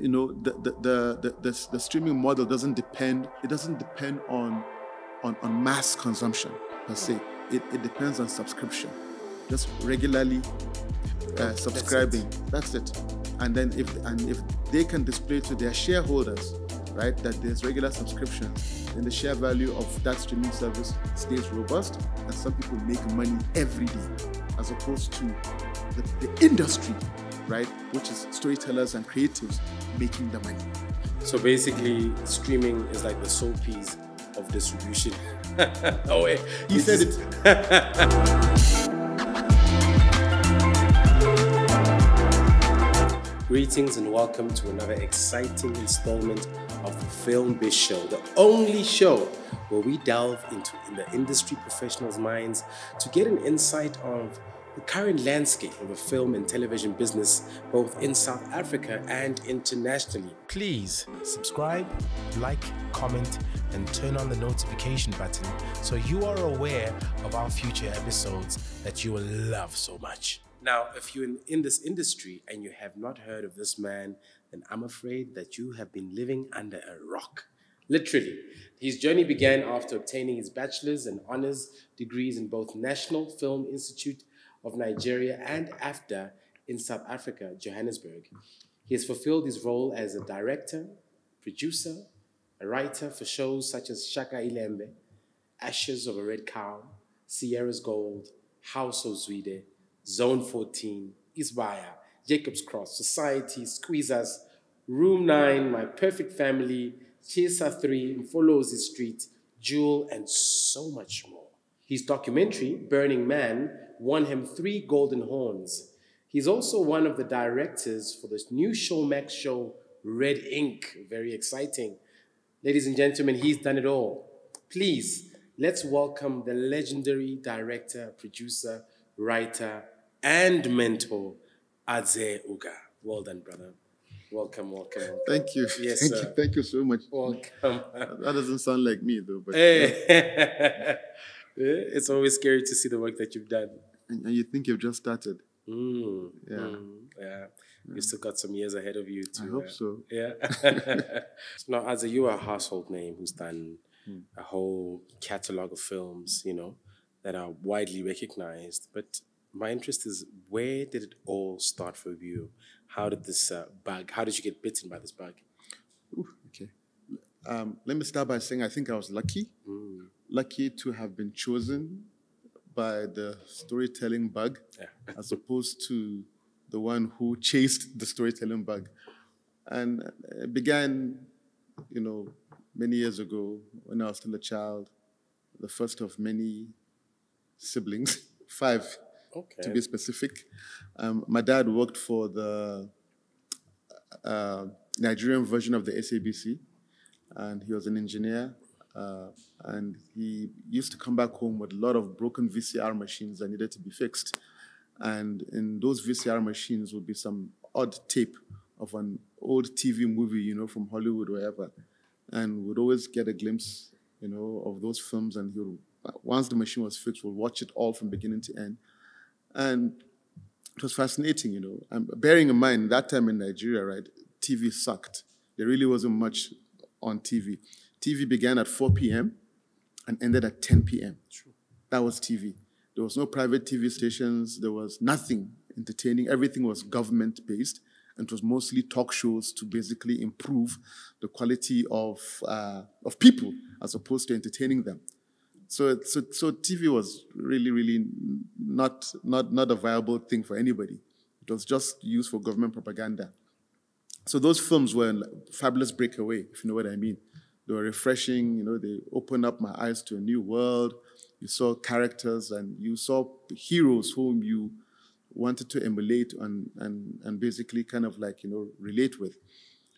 you know, the the, the, the, the, the streaming model doesn't depend, it doesn't depend on, on, on mass consumption per se. It, it depends on subscription. Just regularly uh, subscribing. That's it. And then if and if they can display to their shareholders, right, that there's regular subscriptions, then the share value of that streaming service stays robust, and some people make money every day, as opposed to the, the industry, right, which is storytellers and creatives making the money. So basically, streaming is like the soul piece of distribution. oh, wait, you said it. Greetings and welcome to another exciting installment of the Film Biz Show, the only show where we delve into in the industry professionals' minds to get an insight of the current landscape of the film and television business, both in South Africa and internationally. Please subscribe, like, comment, and turn on the notification button so you are aware of our future episodes that you will love so much. Now, if you're in, in this industry and you have not heard of this man, then I'm afraid that you have been living under a rock. Literally. His journey began after obtaining his bachelor's and honors degrees in both National Film Institute of Nigeria and AFDA in South Africa, Johannesburg. He has fulfilled his role as a director, producer, a writer for shows such as Shaka Ilembe, Ashes of a Red Cow, Sierra's Gold, House of Zwide, Zone 14, Isibaya, Jacob's Cross, Society, Skwizas, Room 9, My Perfect Family, Tshisa 3, Mfolozi Street, Jewel, and so much more. His documentary, Burning Man, won him three Golden Horns. He's also one of the directors for this new Showmax show, Red Ink. Very exciting. Ladies and gentlemen, he's done it all. Please, let's welcome the legendary director, producer, writer, and mentor, Adze Ugah. Well done, brother. Welcome, welcome. welcome. Thank you. Yes, thank sir. you. Thank you so much. Welcome. That doesn't sound like me though, but Hey. Eh, it's always scary to see the work that you've done. And, and you think you've just started. Mm, Yeah. mm, yeah. You've still got some years ahead of you too. I hope uh, so. Yeah. now, as a you are a household name who's done Hmm. a whole catalog of films, you know, that are widely recognized. But my interest is where did it all start for you? How did this uh, bug? How did you get bitten by this bug? Ooh, okay. Um, let me start by saying I think I was lucky, Mm. lucky to have been chosen by the storytelling bug, Yeah. as opposed to the one who chased the storytelling bug. And it began, you know, many years ago when I was still a child, the first of many siblings, five Okay. to be specific. Um, my dad worked for the uh, Nigerian version of the SABC, and he was an engineer. Uh, and he used to come back home with a lot of broken VCR machines that needed to be fixed. And in those VCR machines would be some odd tape of an old TV movie, you know, from Hollywood or wherever. And would always get a glimpse, you know, of those films. And he would, once the machine was fixed, would watch it all from beginning to end. And it was fascinating, you know. And bearing in mind that time in Nigeria, right, TV sucked. There really wasn't much on TV. TV began at 4 p.m. and ended at 10 p.m. That was TV. There was no private TV stations. There was nothing entertaining. Everything was government based, and it was mostly talk shows to basically improve the quality of uh, of people as opposed to entertaining them. So, so, so TV was really, really not, not, not a viable thing for anybody. It was just used for government propaganda. So those films were a fabulous breakaway, if you know what I mean. They were refreshing, you know, they opened up my eyes to a new world. You saw characters and you saw heroes whom you wanted to emulate and, and, and basically kind of like, you know, relate with.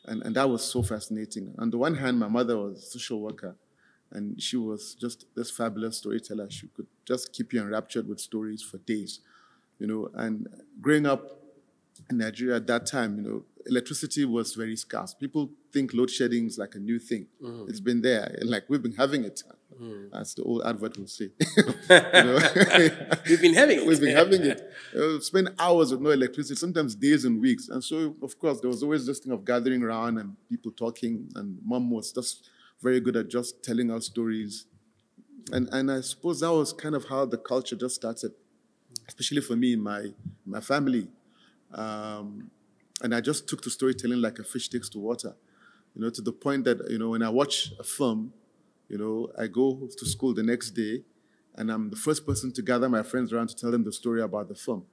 And, and that was so fascinating. On the one hand, my mother was a social worker, and she was just this fabulous storyteller. She could just keep you enraptured with stories for days, you know. And growing up in Nigeria at that time, you know, electricity was very scarce. People think load shedding is like a new thing. It's been there, like we've been having it as the old advert will say. We've been having it. We've been having it. Uh, spend hours with no electricity, sometimes days and weeks. And so, of course, there was always this thing of gathering around and people talking. And mom was just very good at just telling our stories. And, and I suppose that was kind of how the culture just started, especially for me, my, my family. Um, and I just took to storytelling like a fish takes to water, you know, to the point that, you know, when I watch a film, you know, I go to school the next day and I'm the first person to gather my friends around to tell them the story about the film.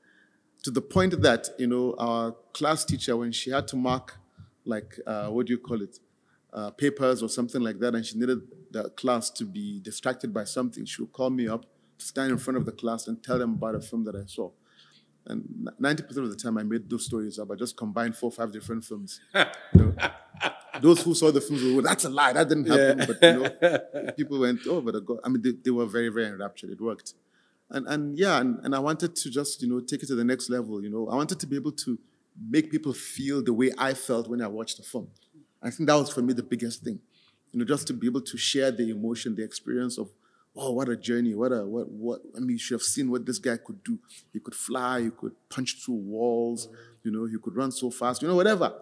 To the point that, you know, our class teacher, when she had to mark, like, uh, what do you call it, uh, papers or something like that, and she needed the class to be distracted by something, she would call me up to stand in front of the class and tell them about a film that I saw. And 90% of the time, I made those stories up. I just combined four or five different films. You know, those who saw the films were, well, that's a lie, that didn't happen. Yeah. But, you know, people went, oh, but God. I mean, they, they were very, very enraptured. It worked. And, and yeah, and, and I wanted to just, you know, take it to the next level. You know, I wanted to be able to make people feel the way I felt when I watched the film. I think that was for me the biggest thing. You know, just to be able to share the emotion, the experience of, oh, what a journey, what a what what I mean, you should have seen what this guy could do. He could fly, he could punch through walls, you know, he could run so fast, you know, whatever.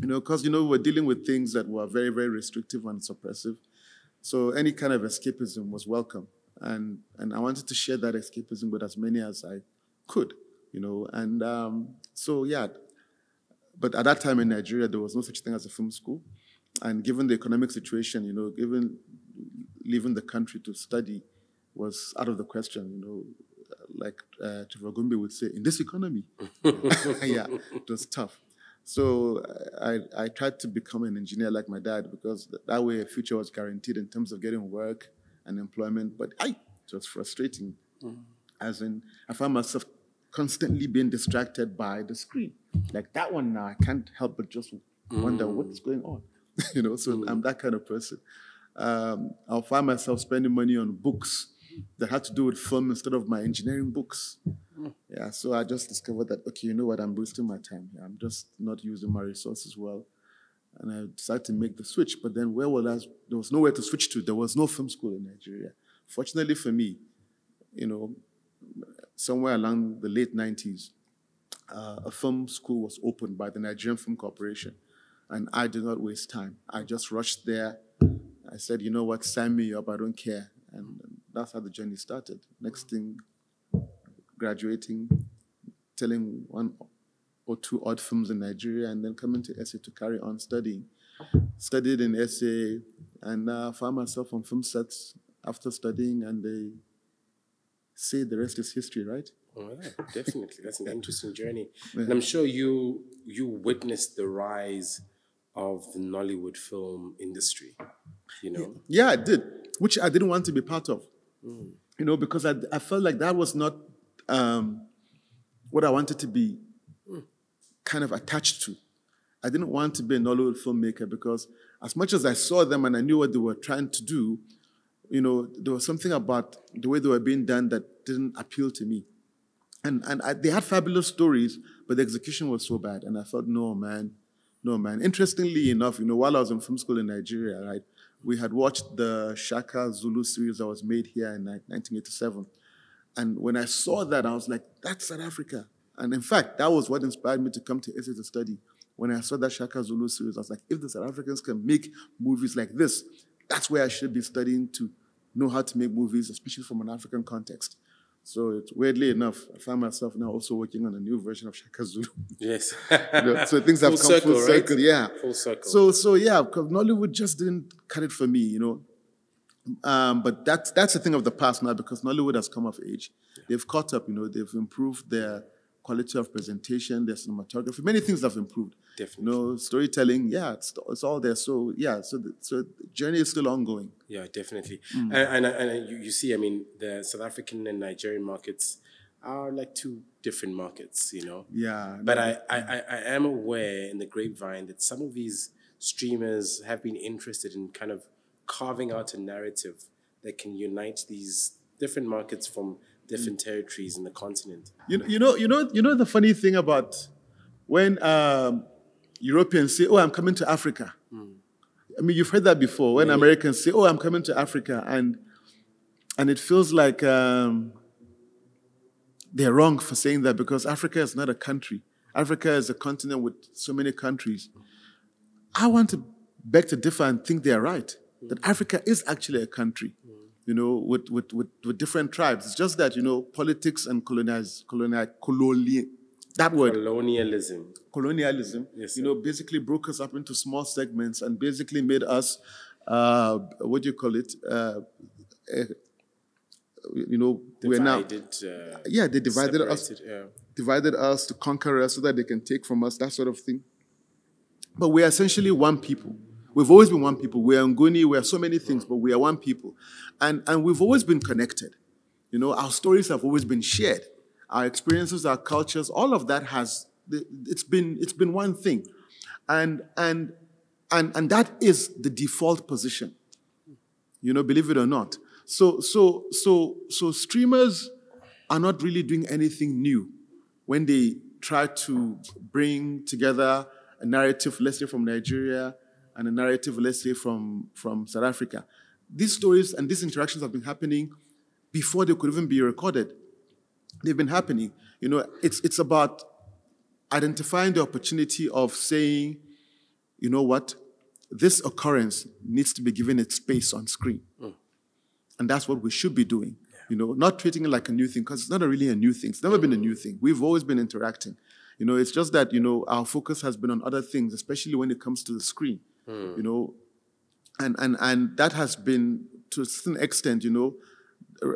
You know, because you know, we're dealing with things that were very, very restrictive and suppressive. So any kind of escapism was welcome. And and I wanted to share that escapism with as many as I could, you know. And um, so yeah, but at that time in Nigeria, there was no such thing as a film school. And given the economic situation, you know, given leaving the country to study was out of the question, you know, like uh, Trevor Gumbi would say, in this economy. yeah, it was tough. So I, I tried to become an engineer like my dad because that way a future was guaranteed in terms of getting work and employment. But I, it was frustrating. Mm-hmm. As in, I found myself constantly being distracted by the screen. Like that one now, I can't help but just wonder mm. what's going on. you know, so I'm mm. that kind of person. Um, I'll find myself spending money on books that had to do with film instead of my engineering books. Yeah, so I just discovered that, okay, you know what, I'm wasting my time here. I'm just not using my resources well. And I decided to make the switch. But then where was I? There was nowhere to switch to. There was no film school in Nigeria. Fortunately for me, you know, somewhere along the late 90s, uh, a film school was opened by the Nigerian Film Corporation. And I did not waste time. I just rushed there. I said, you know what, sign me up, I don't care. And that's how the journey started. Next thing, graduating, telling one or two odd films in Nigeria, and then coming to SA to carry on studying. Studied in SA and uh, found myself on film sets after studying, and they say the rest is history, right? All right, definitely. That's an interesting journey. And I'm sure you you witnessed the rise of the Nollywood film industry. You know? Yeah, I did, which I didn't want to be part of. You know, because I, I felt like that was not um, what I wanted to be kind of attached to. I didn't want to be a Nollywood filmmaker because as much as I saw them and I knew what they were trying to do, you know, there was something about the way they were being done that didn't appeal to me. And, and I, they had fabulous stories, but the execution was so bad. And I thought, no, man, no, man. Interestingly enough, you know, while I was in film school in Nigeria, right, we had watched the Shaka Zulu series that was made here in 1987. And when I saw that, I was like, that's South Africa. And in fact, that was what inspired me to come to SA to study. When I saw that Shaka Zulu series, I was like, if the South Africans can make movies like this, that's where I should be studying to know how to make movies, especially from an African context. So it's weirdly enough, I find myself now also working on a new version of Shaka Zulu. Yes. You know, so things have come circle, full right? circle, yeah. Full circle. So so yeah, because Nollywood just didn't cut it for me, you know. Um, but that's that's a thing of the past now because Nollywood has come of age. They've caught up, you know. They've improved their quality of presentation, their cinematography. Many things have improved. Definitely. You know, storytelling, yeah, it's, it's all there. So yeah, so the, so the journey is still ongoing. Yeah, definitely. Mm. And, and, and you, you see, I mean, the South African and Nigerian markets are like two different markets, you know. Yeah. But I, I, I I am aware in the grapevine that some of these streamers have been interested in kind of carving out a narrative that can unite these different markets from different territories in the continent. You know, you know, you know, you know the funny thing about when um, Europeans say, "Oh, I'm coming to Africa." I mean, you've heard that before. When Americans say, "Oh, I'm coming to Africa," and and it feels like um, they're wrong for saying that because Africa is not a country. Africa is a continent with so many countries. I want to beg to differ and think they're right. That Africa is actually a country, you know, with, with, with, with different tribes. It's just that, you know, politics and colonize, colonial, colonial, that word, Colonialism. colonialism, Yes, you know, basically broke us up into small segments and basically made us, uh, what do you call it? Uh, eh, you know, we're now, Divided, uh, yeah, they divided us, yeah. divided us to conquer us so that they can take from us, that sort of thing. But we are essentially one people. We've always been one people. We are Nguni, we are so many things, but we are one people. And, and we've always been connected. You know, our stories have always been shared. Our experiences, our cultures, all of that has, it's been, it's been one thing. And, and, and, and that is the default position you know, believe it or not. So, so, so, so streamers are not really doing anything new when they try to bring together a narrative, let's say from Nigeria, and a narrative, let's say from from South Africa. These stories and these interactions have been happening before they could even be recorded. They've been happening. You know, it's it's about identifying the opportunity of saying, you know what, this occurrence needs to be given its space on screen. Hmm. And that's what we should be doing. You know, not treating it like a new thing, because it's not a really a new thing. It's never been a new thing. We've always been interacting. You know, it's just that, you know, our focus has been on other things, especially when it comes to the screen. You know, and and and that has been to a certain extent, you know,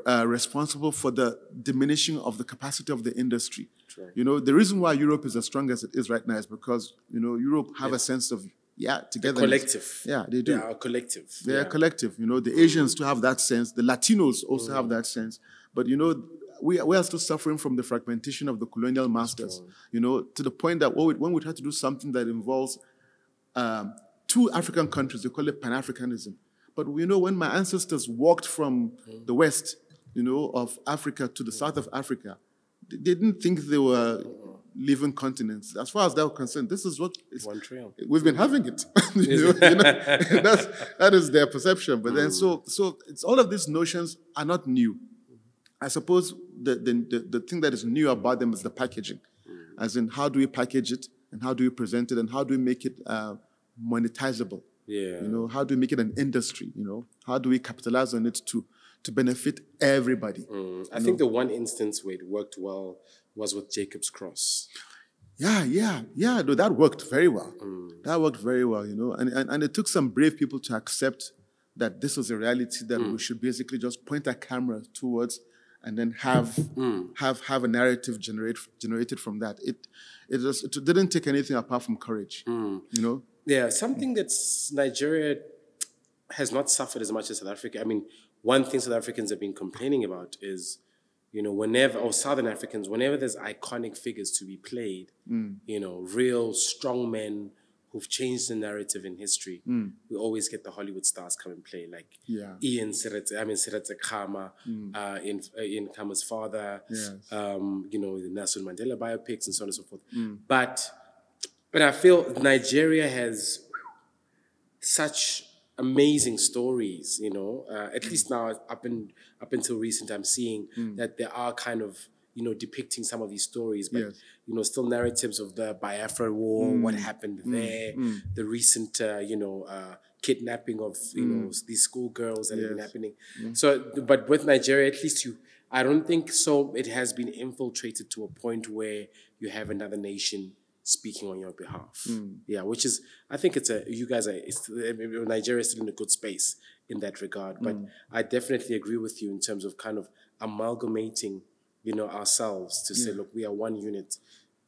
uh, responsible for the diminishing of the capacity of the industry. You know, the reason why Europe is as strong as it is right now is because you know Europe have a sense of yeah together Collective. Yeah, they do. They are collective. They're yeah. collective. You know, the Asians to have that sense. The Latinos also have that sense. But you know, we, we are still suffering from the fragmentation of the colonial masters. You know, to the point that when we, when we try to do something that involves um, two African countries, they call it Pan Africanism. But you know, when my ancestors walked from the west, you know, of Africa to the south of Africa, they didn't think they were living continents. As far as they were concerned, this is what is, One trail. we've been having it. you know, you know, that's, that is their perception. But then, so so it's all of these notions are not new. I suppose the, the, the, the thing that is new about them is the packaging, as in how do we package it and how do we present it and how do we make it uh, monetizable. Yeah. You know, how do we make it an industry? You know, how do we capitalize on it to to benefit everybody? Mm. I think the one instance where it worked well was with Jacob's Cross. Yeah, yeah, yeah. No, that worked very well. Mm. That worked very well, you know. And, and and it took some brave people to accept that this was a reality that mm. we should basically just point a camera towards and then have mm. have have a narrative generate generated from that. It it just it didn't take anything apart from courage. You know? Yeah, something that's Nigeria has not suffered as much as South Africa. I mean, one thing South Africans have been complaining about is, you know, whenever, or Southern Africans, whenever there's iconic figures to be played, you know, real strong men who've changed the narrative in history, we always get the Hollywood stars come and play, like Yeah. Ian Seretse, I mean, Seretse Khama, uh, in, uh, Ian Khama's father, Yes. um, you know, the Nelson Mandela biopics and so on and so forth. But but I feel Nigeria has such amazing stories, you know. Uh, at least now, up in up until recent, I'm seeing that there are kind of you know depicting some of these stories, but Yes. you know still narratives of the Biafra War, what happened there, the recent uh, you know uh, kidnapping of you know these schoolgirls that have been Yes. happening. So, but with Nigeria, at least you. I don't think so. It has been infiltrated to a point where you have another nation speaking on your behalf. Mm. Yeah, which is I think it's a you guys are it's, Nigeria is still in a good space in that regard. But mm. I definitely agree with you in terms of kind of amalgamating, you know, ourselves to say, look, we are one unit,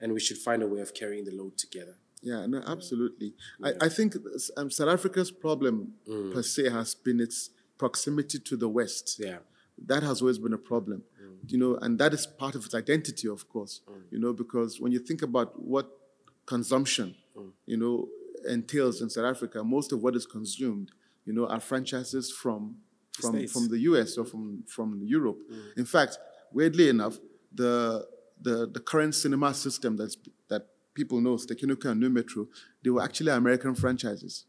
and we should find a way of carrying the load together. Yeah, no, absolutely. I, I think um, South Africa's problem mm. per se has been its proximity to the West. Yeah. That has always been a problem, you know, and that is part of its identity, of course, you know, because when you think about what consumption, mm. you know, entails in South Africa, most of what is consumed, you know, are franchises from from States. from the US or from from Europe. Mm. In fact, weirdly enough, the the the current cinema system that's that people know, Ster-Kinekor and Nu Metro, they were actually American franchises,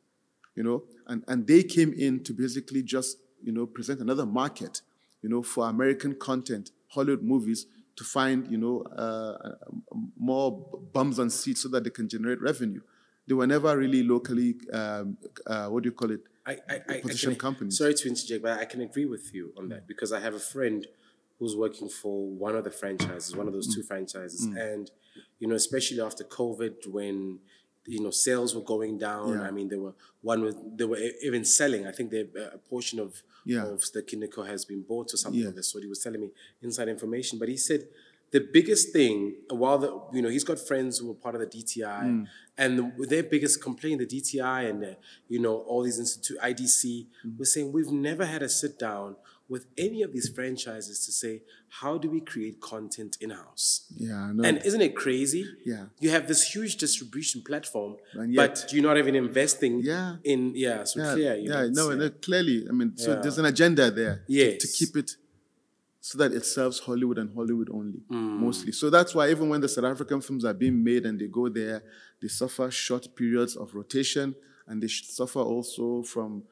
you know, and and they came in to basically just you know present another market you know, for American content, Hollywood movies, to find, you know, uh, more bums on seats so that they can generate revenue. They were never really locally, um, uh, what do you call it, I, I, I, position I can, companies. Sorry to interject, but I can agree with you on that because I have a friend who's working for one of the franchises, one of those Mm. two franchises, and you know, especially after COVID, when you know sales were going down. Yeah. I mean, they were one with they were even selling. I think they a portion of Yeah. of the Kinekor has been bought or something Yeah. of this sort. He was telling me inside information, but he said the biggest thing, while the you know he's got friends who are part of the DTI, Mm. and the, their biggest complaint, the DTI and uh, you know all these institute IDC, Mm. were saying we've never had a sit down with any of these franchises to say how do we create content in house. yeah, I know. And isn't it crazy? Yeah. You have this huge distribution platform, And but you're not even investing Yeah. in yeah, so yeah, clear. You yeah, know, no, it's, no, clearly. I mean, so Yeah. there's an agenda there to- to, keep it so that it serves Hollywood and Hollywood only, Hmm. mostly. So that's why even when the South African films are being made and they go there, they suffer short periods of rotation and they suffer also from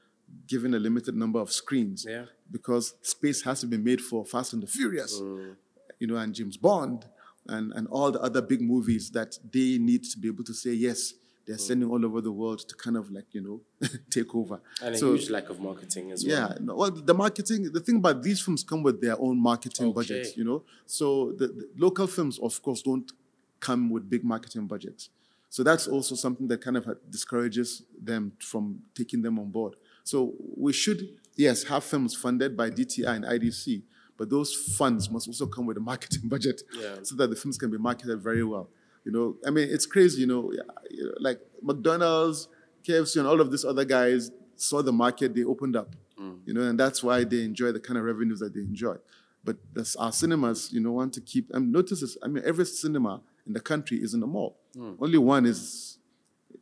given a limited number of screens. Yeah. Because space has to be made for Fast and the Furious, Hmm. you know, and James Bond and, and all the other big movies that they need to be able to say, yes, they're sending all over the world to kind of like, you know, take over. and a huge lack of marketing as well. yeah, no, well, the marketing, the thing about these films come with their own marketing Okay. budgets, you know. So the, the local films, of course, don't come with big marketing budgets. So that's also something that kind of discourages them from taking them on board. So we should, yes, have films funded by DTI and IDC, but those funds must also come with a marketing budget Yeah. so that the films can be marketed very well. You know, I mean, it's crazy, you know, yeah, you know, like McDonald's, KFC, and all of these other guys saw the market, they opened up, mm. you know, and that's why they enjoy the kind of revenues that they enjoy. But that's, our cinemas, you know, want to keep, and notice this, I mean, every cinema in the country is in a mall. Mm. Only one is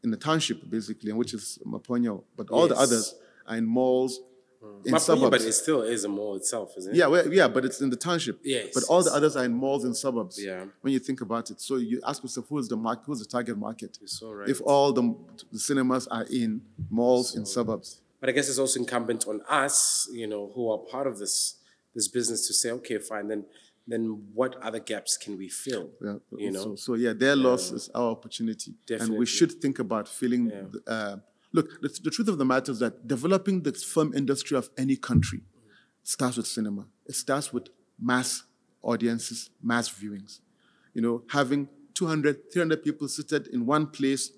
in the township, basically, which is Maponya. But all the others are in malls, in My suburbs. but it still is a mall itself, isn't it? Yeah, well, yeah, but it's in the township. Yes, But all the others are in malls and suburbs. Yeah. When you think about it, so you ask yourself, who is the market? Who's the target market? You're so right. If all the, the cinemas are in malls in suburbs. But I guess it's also incumbent on us, you know, who are part of this this business to say, okay, fine, then then what other gaps can we fill? Yeah, You know? So, so yeah, their loss is our opportunity, and we should think about filling. the- Uh, look, the, the truth of the matter is that developing the film industry of any country starts with cinema. It starts with mass audiences, mass viewings. You know, having 200, 300 people seated in one place,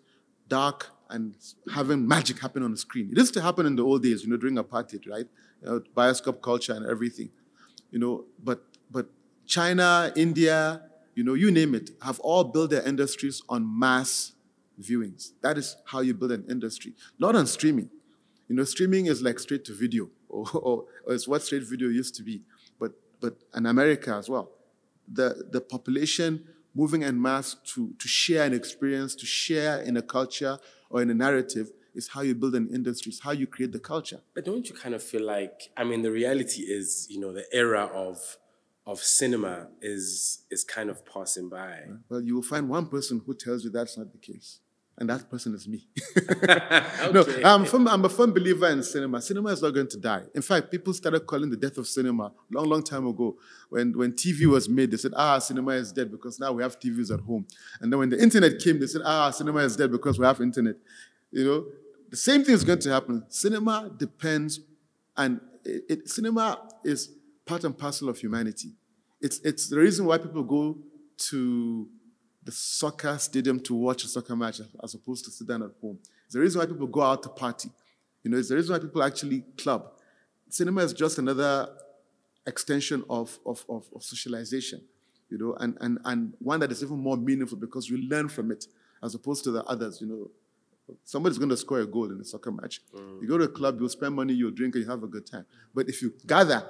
dark, and having magic happen on the screen. It used to happen in the old days, you know, during apartheid, right? You know, bioscope culture and everything. You know, but but China, India, you know, you name it, have all built their industries on mass viewings. That is how you build an industry, not on streaming. You know, streaming is like straight to video, or, or, or it's what straight video used to be, but but in America as well. The the population moving en masse to to share an experience, to share in a culture or in a narrative is how you build an industry, is how you create the culture. But don't you kind of feel like I mean the reality is, you know, the era of of cinema is is kind of passing by. Well, you will find one person who tells you that's not the case. And that person is me. no, I'm, I'm a firm believer in cinema. Cinema is not going to die. In fact, people started calling the death of cinema long, long time ago. When, when TV was made, they said, ah, cinema is dead because now we have TVs at home. And then when the internet came, they said, ah, cinema is dead because we have internet. You know, the same thing is going to happen. Cinema depends, and it, it, cinema is part and parcel of humanity. It's, it's the reason why people go to the soccer stadium to watch a soccer match as opposed to sit down at home. It's the reason why people go out to party. You know, it's the reason why people actually club. Cinema is just another extension of, of, of, of socialization, you know, and, and, and one that is even more meaningful because you learn from it as opposed to the others, you know. Somebody's going to score a goal in a soccer match. Mm. You go to a club, you'll spend money, you'll drink, and you have a good time. But if you gather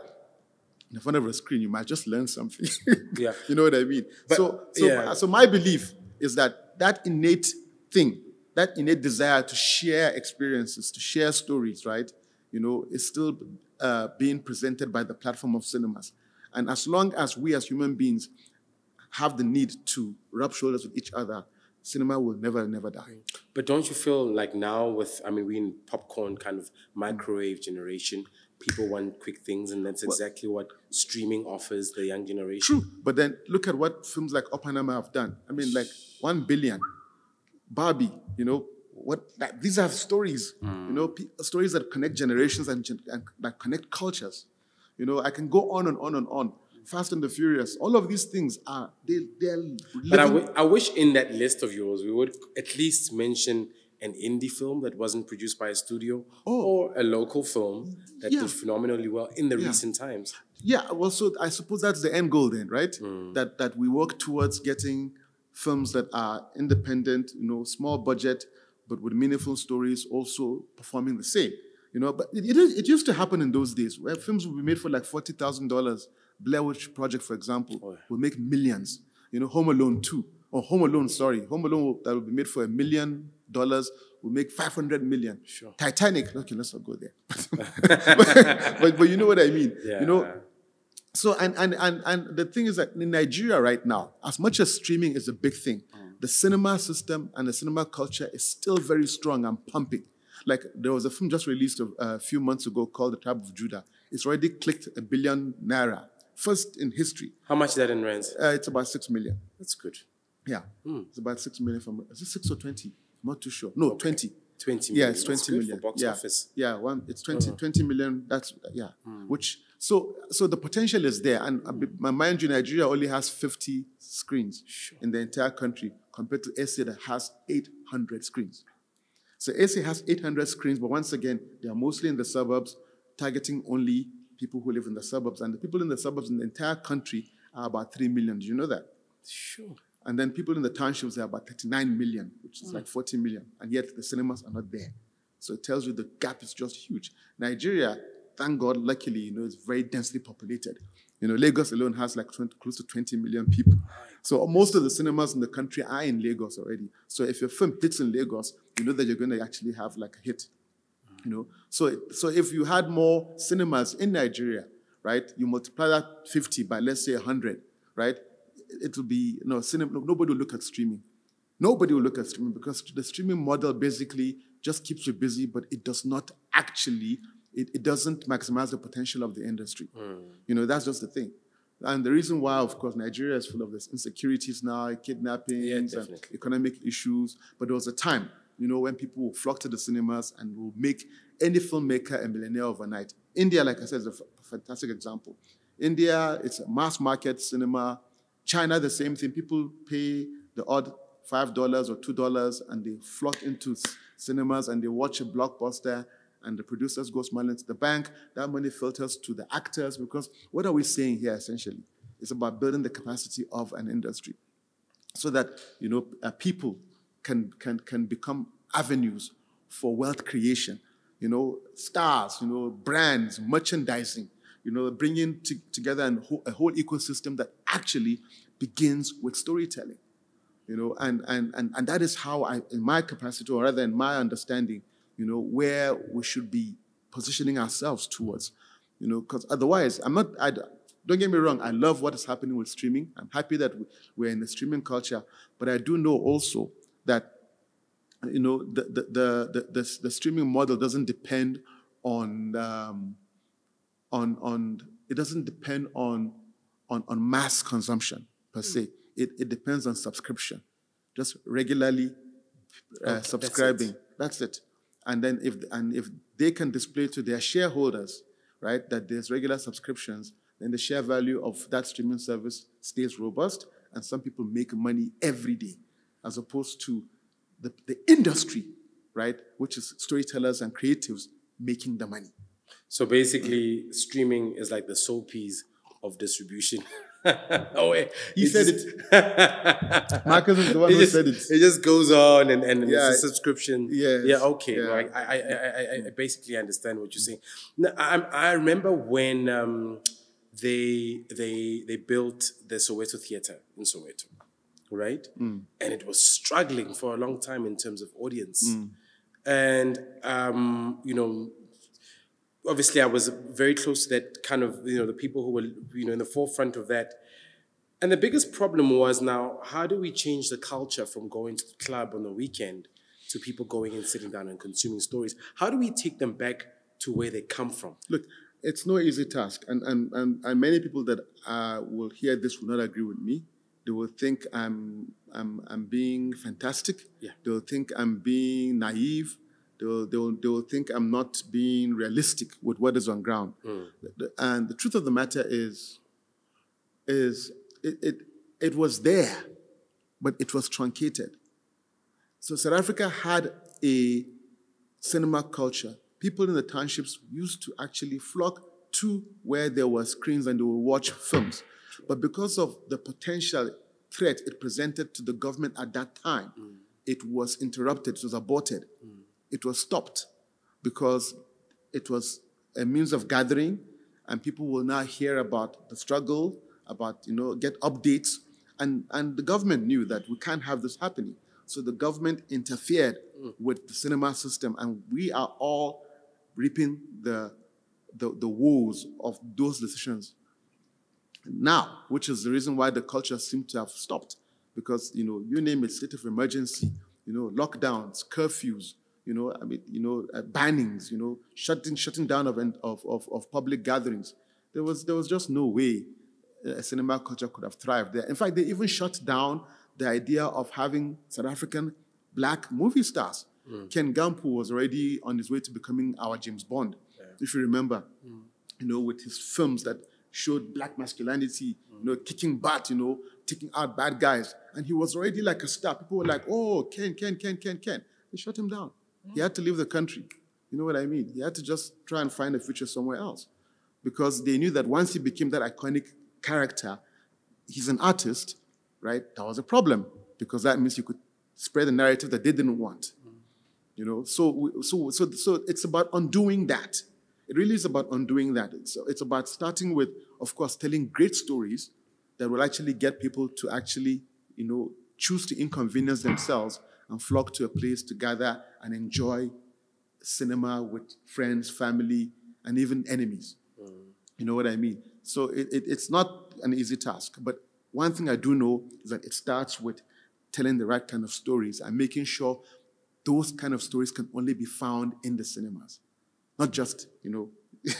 in front of a screen, you might just learn something. Yeah. you know what I mean? so, so, yeah. so my belief is that that innate thing, that innate desire to share experiences, to share stories, right? You know, is still uh, being presented by the platform of cinemas. And as long as we as human beings have the need to rub shoulders with each other, cinema will never, never die. But don't you feel like now with I mean we in popcorn kind of microwave generation, people want quick things, and that's exactly what streaming offers the young generation. True, but then look at what films like Oppenheimer have done. I mean, like one billion, Barbie. You know what? That, these are stories. You know, pe- stories that connect generations and, gen- and that connect cultures. You know, I can go on and on and on. Fast and the Furious. All of these things are they they're But I, w- I wish in that list of yours we would at least mention an indie film that wasn't produced by a studio or a local film that Oh. Yeah. did phenomenally well in the Yeah. recent times. Yeah, well, so I suppose that's the end goal then, right? Hmm. That that we work towards getting films that are independent, you know, small budget, but with meaningful stories, also performing the same. You know, but it, it, it used to happen in those days where films would be made for like forty thousand dollars. Blair Witch Project, for example, Oh, will make millions. You know, Home Alone two or Home Alone, sorry, Home Alone will, that will be made for a million dollars will make five hundred million. Sure. Titanic, okay, let's not go there. but, but but you know what I mean. Yeah. You know, so and, and and and the thing is that in Nigeria right now, as much as streaming is a big thing, mm. the cinema system and the cinema culture is still very strong and pumping. Like there was a film just released a, a uh, few months ago called The Tribe of Judah. It's already clicked a billion naira, first in history. How much is that in rands? Uh, it's about six million. That's good. Yeah, hmm. it's about six million from. Is it six or twenty? Not too sure. No, twenty. 20 Yeah, it's That's 20 good million. box yeah. office. Yeah, one it's 20, uh-huh. 20 million. That's yeah. Hmm. Which so so the potential is there, and uh, my mind you, Nigeria only has fifty screens in the entire country compared to SA that has eight hundred screens. So SA has eight hundred screens, but once again, they are mostly in the suburbs, targeting only people who live in the suburbs, and the people in the suburbs in the entire country are about three million. Do you know that? Sure. And then people in the townships are about 39 million, which is like 40 million. And yet the cinemas are not there. So it tells you the gap is just huge. Nigeria, thank God, luckily, you know, it's very densely populated. You know, Lagos alone has like 20, close to 20 million people. So most of the cinemas in the country are in Lagos already. So if your film hits in Lagos, you know that you're going to actually have like a hit. You know, so so if you had more cinemas in Nigeria, right, you multiply that 50 by let's say 100, right, it will be no cinema. Nobody will look at streaming. Nobody will look at streaming because the streaming model basically just keeps you busy, but it does not actually. It, it doesn't maximize the potential of the industry. Hmm. You know, that's just the thing. And the reason why, of course, Nigeria is full of this insecurities now, kidnappings, and economic issues. But there was a time, you know, when people will flock to the cinemas and will make any filmmaker a millionaire overnight. India, like I said, is a f- fantastic example. India, it's a mass market cinema. China, the same thing. People pay the odd five dollars or two dollars, and they flock into cinemas and they watch a blockbuster. And the producers go smiling to the bank. That money filters to the actors because what are we saying here essentially? It's about building the capacity of an industry so that you know uh, people can can can become avenues for wealth creation you know stars you know brands merchandising you know bringing to, together an a whole ecosystem that actually begins with storytelling you know and, and and and that is how i in my capacity or rather in my understanding you know where we should be positioning ourselves towards you know because otherwise i'm not I, don't get me wrong i love what is happening with streaming. I'm happy that we- we're in the streaming culture but i do know also that you know the the the the, the, the streaming model doesn't depend on um, on on it doesn't depend on on on mass consumption per se. It, it depends on subscription. Just regularly uh, subscribing. That's it. And then if and if they can display to their shareholders right that there's regular subscriptions then the share value of that streaming service stays robust and some people make money every day as opposed to the, the industry right which is storytellers and creatives making the money. So basically, streaming is like the soul piece of distribution. oh, wait. He said it. Marcus is the one who just, said it. It just goes on and, and Yeah. it's a subscription. Yes. Yeah, okay. Yeah. I, I, I, I, I basically understand what you're saying. No, I, I remember when um, they, they, they built the Soweto Theatre in Soweto, right? Mm. And it was struggling for a long time in terms of audience. Mm. And, um, you know, obviously I was very close to that kind of, you know, the people who were, you know, in the forefront of that. And the biggest problem was now, how do we change the culture from going to the club on the weekend to people going and sitting down and consuming stories? How do we take them back to where they come from? Look, it's no easy task, and and and, and many people that uh, will hear this will not agree with me. They will think I'm I'm I'm being fantastic. Yeah. They will think I'm being naive. They will, they will, they will think I'm not being realistic with what is on ground. The- And the truth of the matter is, is it, it, it was there, but it was truncated. So South Africa had a cinema culture. People in the townships used to actually flock to where there were screens and they would watch films. But because of the potential threat it presented to the government at that time, hmm. it was interrupted, it was aborted, hmm. It was stopped because it was a means of gathering and people will now hear about the struggle, about, you know, get updates. And, and the government knew that we can't have this happening. So the government interfered with the cinema system, and we are all reaping the, the, the woes of those decisions now, which is the reason why the culture seemed to have stopped. Because, you know, you name it, state of emergency, you know, lockdowns, curfews, you know, I mean, you know, uh, bannings, you know, shutting, shutting down of, of, of, of public gatherings. There was, there was just no way uh, a cinema culture could have thrived there. In fact, they even shut down the idea of having South African black movie stars. Hmm. Ken Gampu was already on his way to becoming our James Bond, if you remember, hmm. you know, with his films that showed black masculinity, you hmm. know, kicking butt, you know, taking out bad guys. And he was already like a star. People were like, oh, Ken, Ken, Ken, Ken, Ken. They shut him down. He had to leave the country. You know what I mean? He had to just try and find a future somewhere else because they knew that once he became that iconic character, he's an artist, right? That was a problem because that means you could spread the narrative that they didn't want. You know, so so so so it's about undoing that. It really is about undoing that. It's it's about starting with, of course, telling great stories that will actually get people to actually, you know, choose to inconvenience themselves and flock to a place to gather and enjoy cinema with friends, family, and even enemies. Mm. You know what I mean? So it, it, it's not an easy task. But one thing I do know is that it starts with telling the right kind of stories and making sure those kind of stories can only be found in the cinemas, not just, you know,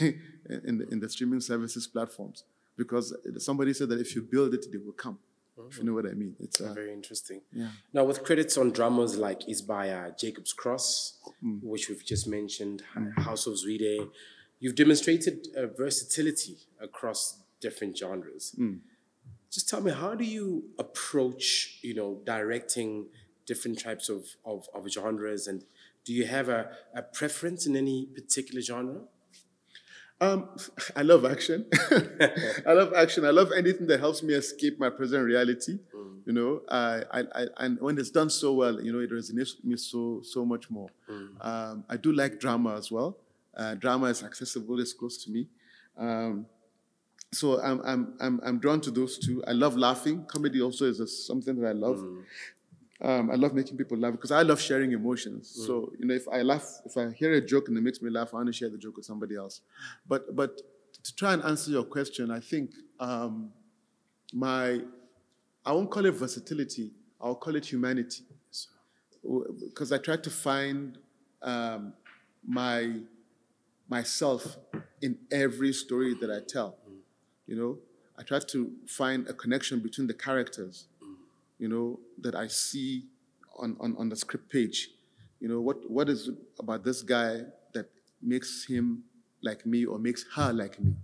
in, the, in the streaming services platforms. Because somebody said that if you build it, they will come. If you know what I mean. It's uh, Very interesting. Yeah. Now, with credits on dramas like is Isibaya, Jacob's Cross, Mm. which we've just mentioned, House of Zwide, you've demonstrated uh, versatility across different genres. Mm. Just tell me, how do you approach, you know, directing different types of, of, of genres, and do you have a, a preference in any particular genre? Um, I love action. I love action. I love anything that helps me escape my present reality. You know, I, I, I, and when it's done so well, you know, it resonates with me so, so much more. Um, I do like drama as well. Uh, drama is accessible. It's close to me. Um, so I'm, I'm, I'm, I'm drawn to those two. I love laughing. Comedy also is a, something that I love. Um, I love making people laugh because I love sharing emotions. So you know, if I laugh, if I hear a joke and it makes me laugh, I want to share the joke with somebody else. But but to try and answer your question, I think um, my I won't call it versatility. I'll call it humanity, because I try to find um, my myself in every story that I tell. You know, I try to find a connection between the characters you know, that I see on, on, on the script page. You know, what, what is about this guy that makes him like me or makes her like me?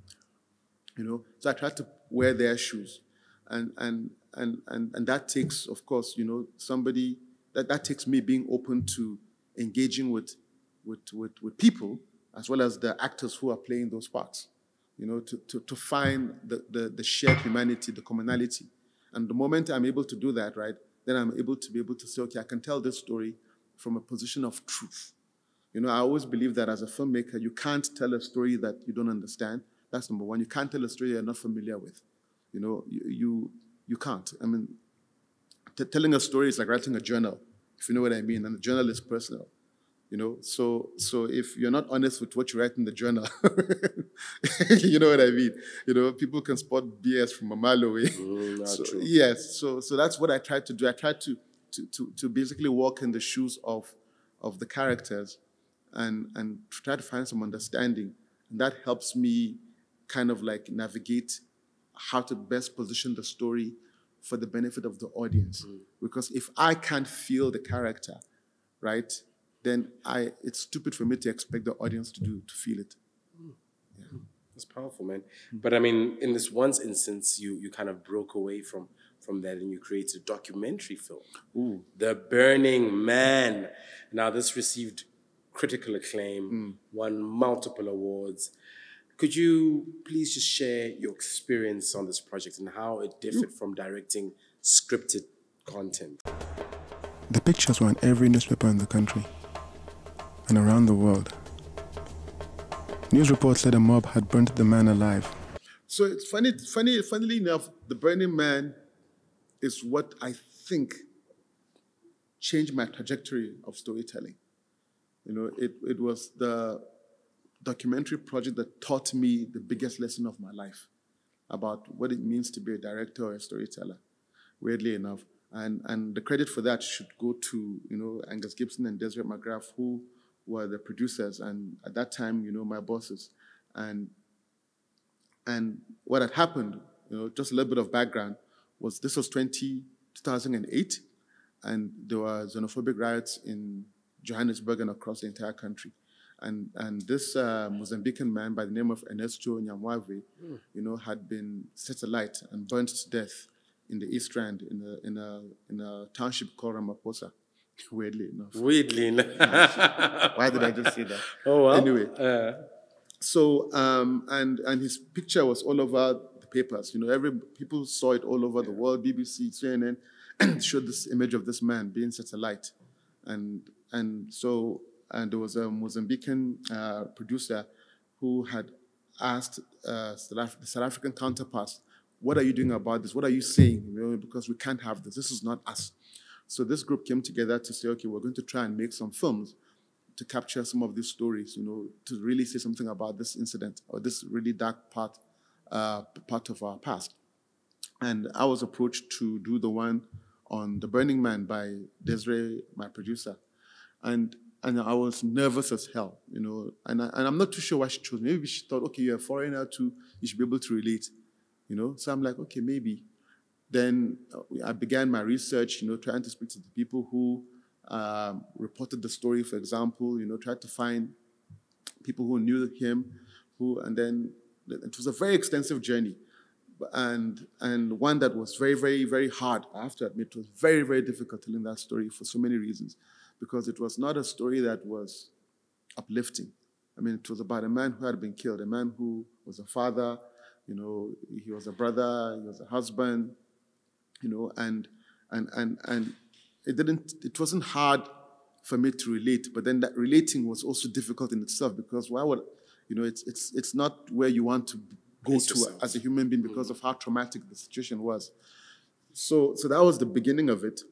You know, so I try to wear their shoes. And, and, and, and, and that takes, of course, you know, somebody, that, that takes me being open to engaging with, with, with, with people as well as the actors who are playing those parts, you know, to, to, to find the, the, the shared humanity, the commonality. And the moment I'm able to do that, right, then I'm able to be able to say, okay, I can tell this story from a position of truth. You know, I always believe that as a filmmaker, you can't tell a story that you don't understand. That's number one. You can't tell a story you're not familiar with. You know, you you, you can't. I mean, telling a story is like writing a journal, if you know what I mean. And the journal is personal. You know, so so if you're not honest with what you write in the journal, you know what I mean. You know, people can spot BS from a mile away. not so, true. Yes, so so that's what I tried to do. I tried to to to, to basically walk in the shoes of of the characters, and and try to find some understanding And that helps me kind of like navigate how to best position the story for the benefit of the audience. Mm. Because if I can't feel the character, right, then I it's stupid for me to expect the audience to do to feel it. Yeah. That's powerful, man. But I mean, in this one instance, you you kind of broke away from from that and you created a documentary film, Ooh. The Burning Man. Now, this received critical acclaim, Hmm. won multiple awards. Could you please just share your experience on this project and how it differed from directing scripted content? The pictures were in every newspaper in the country and around the world. News reports said a mob had burnt the man alive. So it's funny, funny, funnily enough, the Burning Man is what I think changed my trajectory of storytelling. You know, it, it was the documentary project that taught me the biggest lesson of my life about what it means to be a director or a storyteller, weirdly enough. And, and the credit for that should go to, you know, Angus Gibson and Desiree Markgraaff, who were the producers and at that time, you know, my bosses. And and what had happened, you know, just a little bit of background, was this was 20, 2008, and there were xenophobic riots in Johannesburg and across the entire country. And, and this uh, Mozambican man by the name of Ernesto Nhamuave, you know, had been set alight and burnt to death in the East Rand in a, in a, in a township called Ramaphosa, weirdly enough. Weirdly. enough. Why did I just say that? oh, well. Anyway, Uh, so um, and and his picture was all over the papers. You know, every people saw it all over the world. BBC, CNN showed this image of this man being such a light. and and so and there was a Mozambican uh, producer who had asked uh, South the South African counterparts, "What are you doing about this? What are you saying? You know, because we can't have this. This is not us." So this group came together to say, "Okay, we're going to try and make some films." to capture some of these stories, you know, to really say something about this incident or this really dark part, uh, part of our past. And I was approached to do the one on The Burning Man by Desiree, my producer. And and I was nervous as hell, you know, and, I, and I'm not too sure why she chose. me. Maybe she thought, okay, you're a foreigner too, you should be able to relate, you know. So I'm like, okay, maybe. Then uh, I began my research, you know, trying to speak to the people who um, reported the story, for example, you know, tried to find people who knew him, who, and then it was a very extensive journey, and and one that was very, very, very hard. I have to admit, it was very, very difficult telling that story for so many reasons, because it was not a story that was uplifting. I mean, it was about a man who had been killed, a man who was a father, you know, he was a brother, he was a husband, you know, and and and and it didn't it wasn't hard for me to relate, but then that relating was also difficult in itself because why would you know it's it's it's not where you want to go Place to yourself. as a human being because mm-hmm. of how traumatic the situation was. So so that was the beginning of it.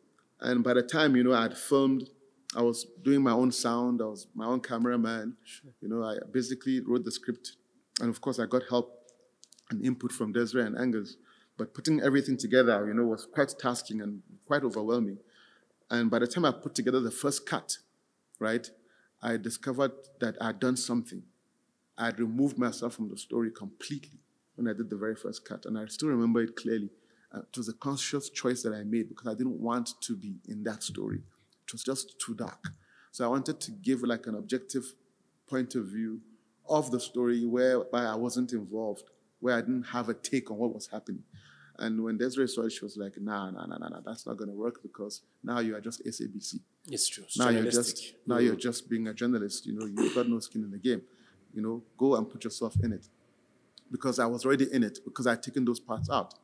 And by the time, you know, I had filmed, I was doing my own sound, I was my own cameraman. You know, I basically wrote the script. And of course I got help and input from Desiree and Angus. But putting everything together, you know, was quite tasking and quite overwhelming. And by the time I put together the first cut, right, I discovered that I had done something. I'd removed myself from the story completely when I did the very first cut. And I still remember it clearly. Uh, it was a conscious choice that I made because I didn't want to be in that story. It was just too dark. So I wanted to give like an objective point of view of the story whereby I wasn't involved, where I didn't have a take on what was happening. And when Desiree saw it, she was like, nah, nah, nah, nah, nah, that's not going to work because now you are just SABC. it's true. It's Now you're just now mm. you're just being a journalist. You know, you've got no skin in the game. You know, go and put yourself in it. Because I was already in it because I'd taken those parts out.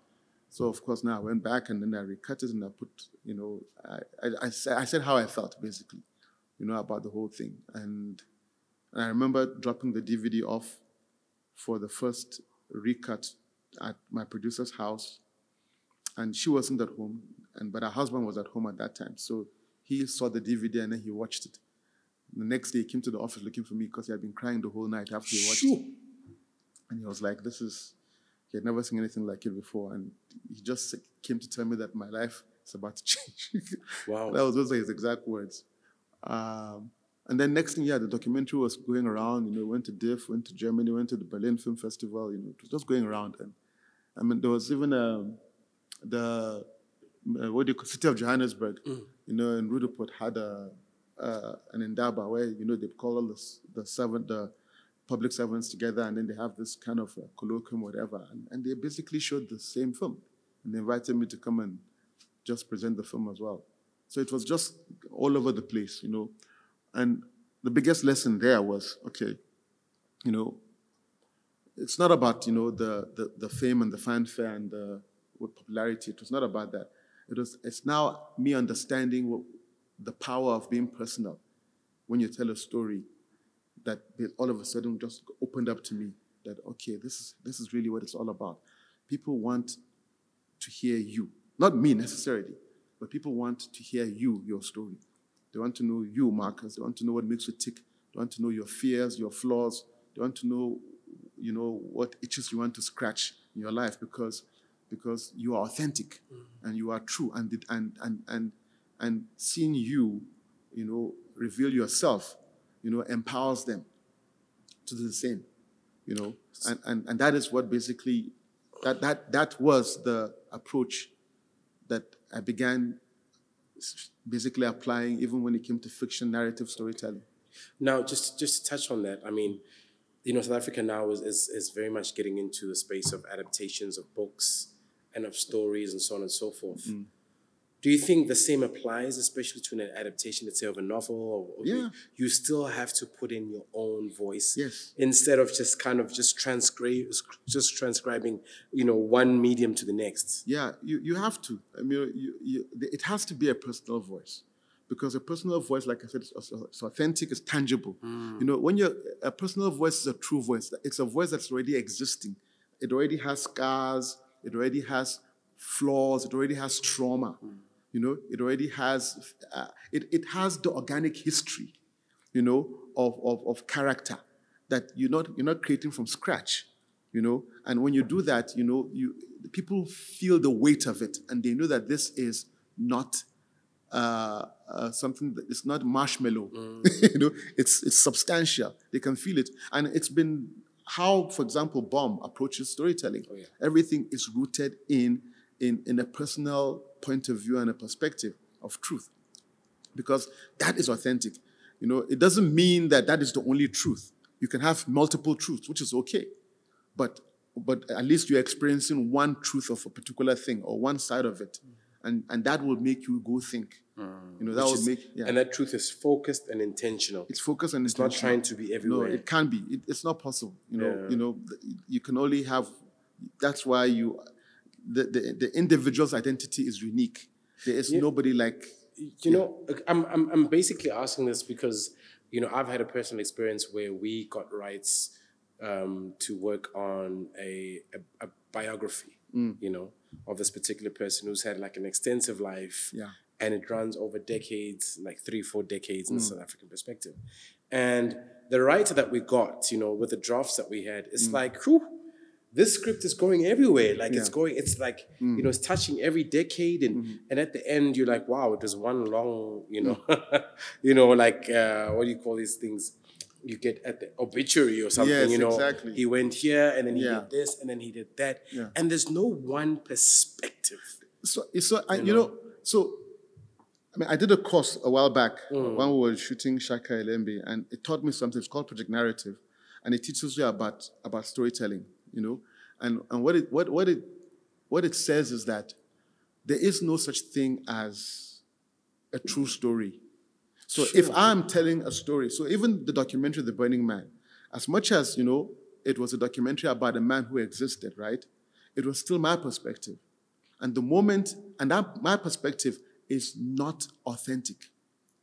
So of course now I went back and then I recut it and I put, you know, I, I, I, said, I said how I felt basically, you know, about the whole thing. And, and I remember dropping the DVD off for the first recut at my producer's house and she wasn't at home, and but her husband was at home at that time. So he saw the DVD and then he watched it. The next day he came to the office looking for me because he had been crying the whole night after he watched it. And he was like, "This is," he had never seen anything like it before, and he just came to tell me that my life is about to change. Wow. that was those are his exact words. Um, And then next thing, yeah, the documentary was going around. You know, went to DIFF, went to Germany, went to the Berlin Film Festival. You know, it was just going around. And I mean, there was even um, the uh, what do you call city of Johannesburg. You know, in Roodepoort had a uh, an indaba where you know they call all the the servant the public servants together, and then they have this kind of uh, colloquium, whatever. And, and they basically showed the same film, and they invited me to come and just present the film as well. So it was just all over the place, you know. And the biggest lesson there was okay, you know, it's not about you know the the, the fame and the fanfare and the with popularity. It was not about that. It was it's now me understanding what, the power of being personal when you tell a story that all of a sudden just opened up to me that okay this is this is really what it's all about. People want to hear you, not me necessarily, but people want to hear you, your story. They want to know you, Marcus. They want to know what makes you tick. They want to know your fears, your flaws. They want to know, you know, what itches you want to scratch in your life because, because you are authentic mm-hmm. and you are true. And, and, and, and, and seeing you, you know, reveal yourself, you know, empowers them to do the same, you know. And, and, and that is what basically, that, that, that was the approach that I began basically applying even when it came to fiction narrative storytelling. Now, just just to touch on that, I mean, you know, South Africa now is, is is very much getting into the space of adaptations of books and of stories and so on and so forth. Mm. Do you think the same applies, especially to an adaptation, let's say, of a novel? Or, Yeah. you, still have to put in your own voice, Yes. instead of just kind of just transcribe, just transcribing, you know, one medium to the next. Yeah, you, you have to. I mean, you, you, it has to be a personal voice. Because a personal voice, like I said, is it's authentic, it's tangible. You know, when you're a personal voice is a true voice. It's a voice that's already existing. It already has scars. It already has flaws. It already has trauma. You know, it already has uh, it, it has the organic history, you know, of, of, of character that you're not you're not creating from scratch, you know. And when you do that, you know, you people feel the weight of it, and they know that this is not uh, uh, something that is not marshmallow. you know, it's it's substantial. They can feel it, and it's been how, for example, Bomb approaches storytelling. Oh, Everything is rooted in in in a personal point of view and a perspective of truth, because that is authentic. You know, it doesn't mean that that is the only truth. You can have multiple truths, which is okay, but but at least you're experiencing one truth of a particular thing or one side of it, mm. And and that will make you go think. You know, that Which will is- make yeah. And that truth is focused and intentional. it's focused and It's not trying to be everywhere. No, it can be. It, it's not possible. You know, Yeah. you know, you can only have. That's why you, the the, the individual's identity is unique. There is nobody like. you know I'm, I'm i'm basically asking this because you know i've had a personal experience where we got rights um, to work on a, a, a biography Mm. you know of this particular person who's had like an extensive life Yeah. and it runs over decades like three four decades Mm. in the south african perspective and the writer that we got you know with the drafts that we had Mm. it's like whew, this script is going everywhere. Like it's going, it's like you know, it's touching every decade, and and at the end, you're like, wow, it was one long, you know, you know, like uh, what do you call these things? You get at the obituary or something, Yes, you know. exactly. He went here, and then he Yeah. did this, and then he did that, Yeah. and there's no one perspective. So, so and, you know, so I mean, I did a course a while back mm. when we were shooting Shaka iLembe, and it taught me something. It's called Project Narrative, and it teaches you about about storytelling. You know, and and what it what what it what it says is that there is no such thing as a true story. So if I'm telling a story, so even the documentary The Burning Man, as much as you know it was a documentary about a man who existed, right? It was still my perspective. And the moment, and that my perspective is not authentic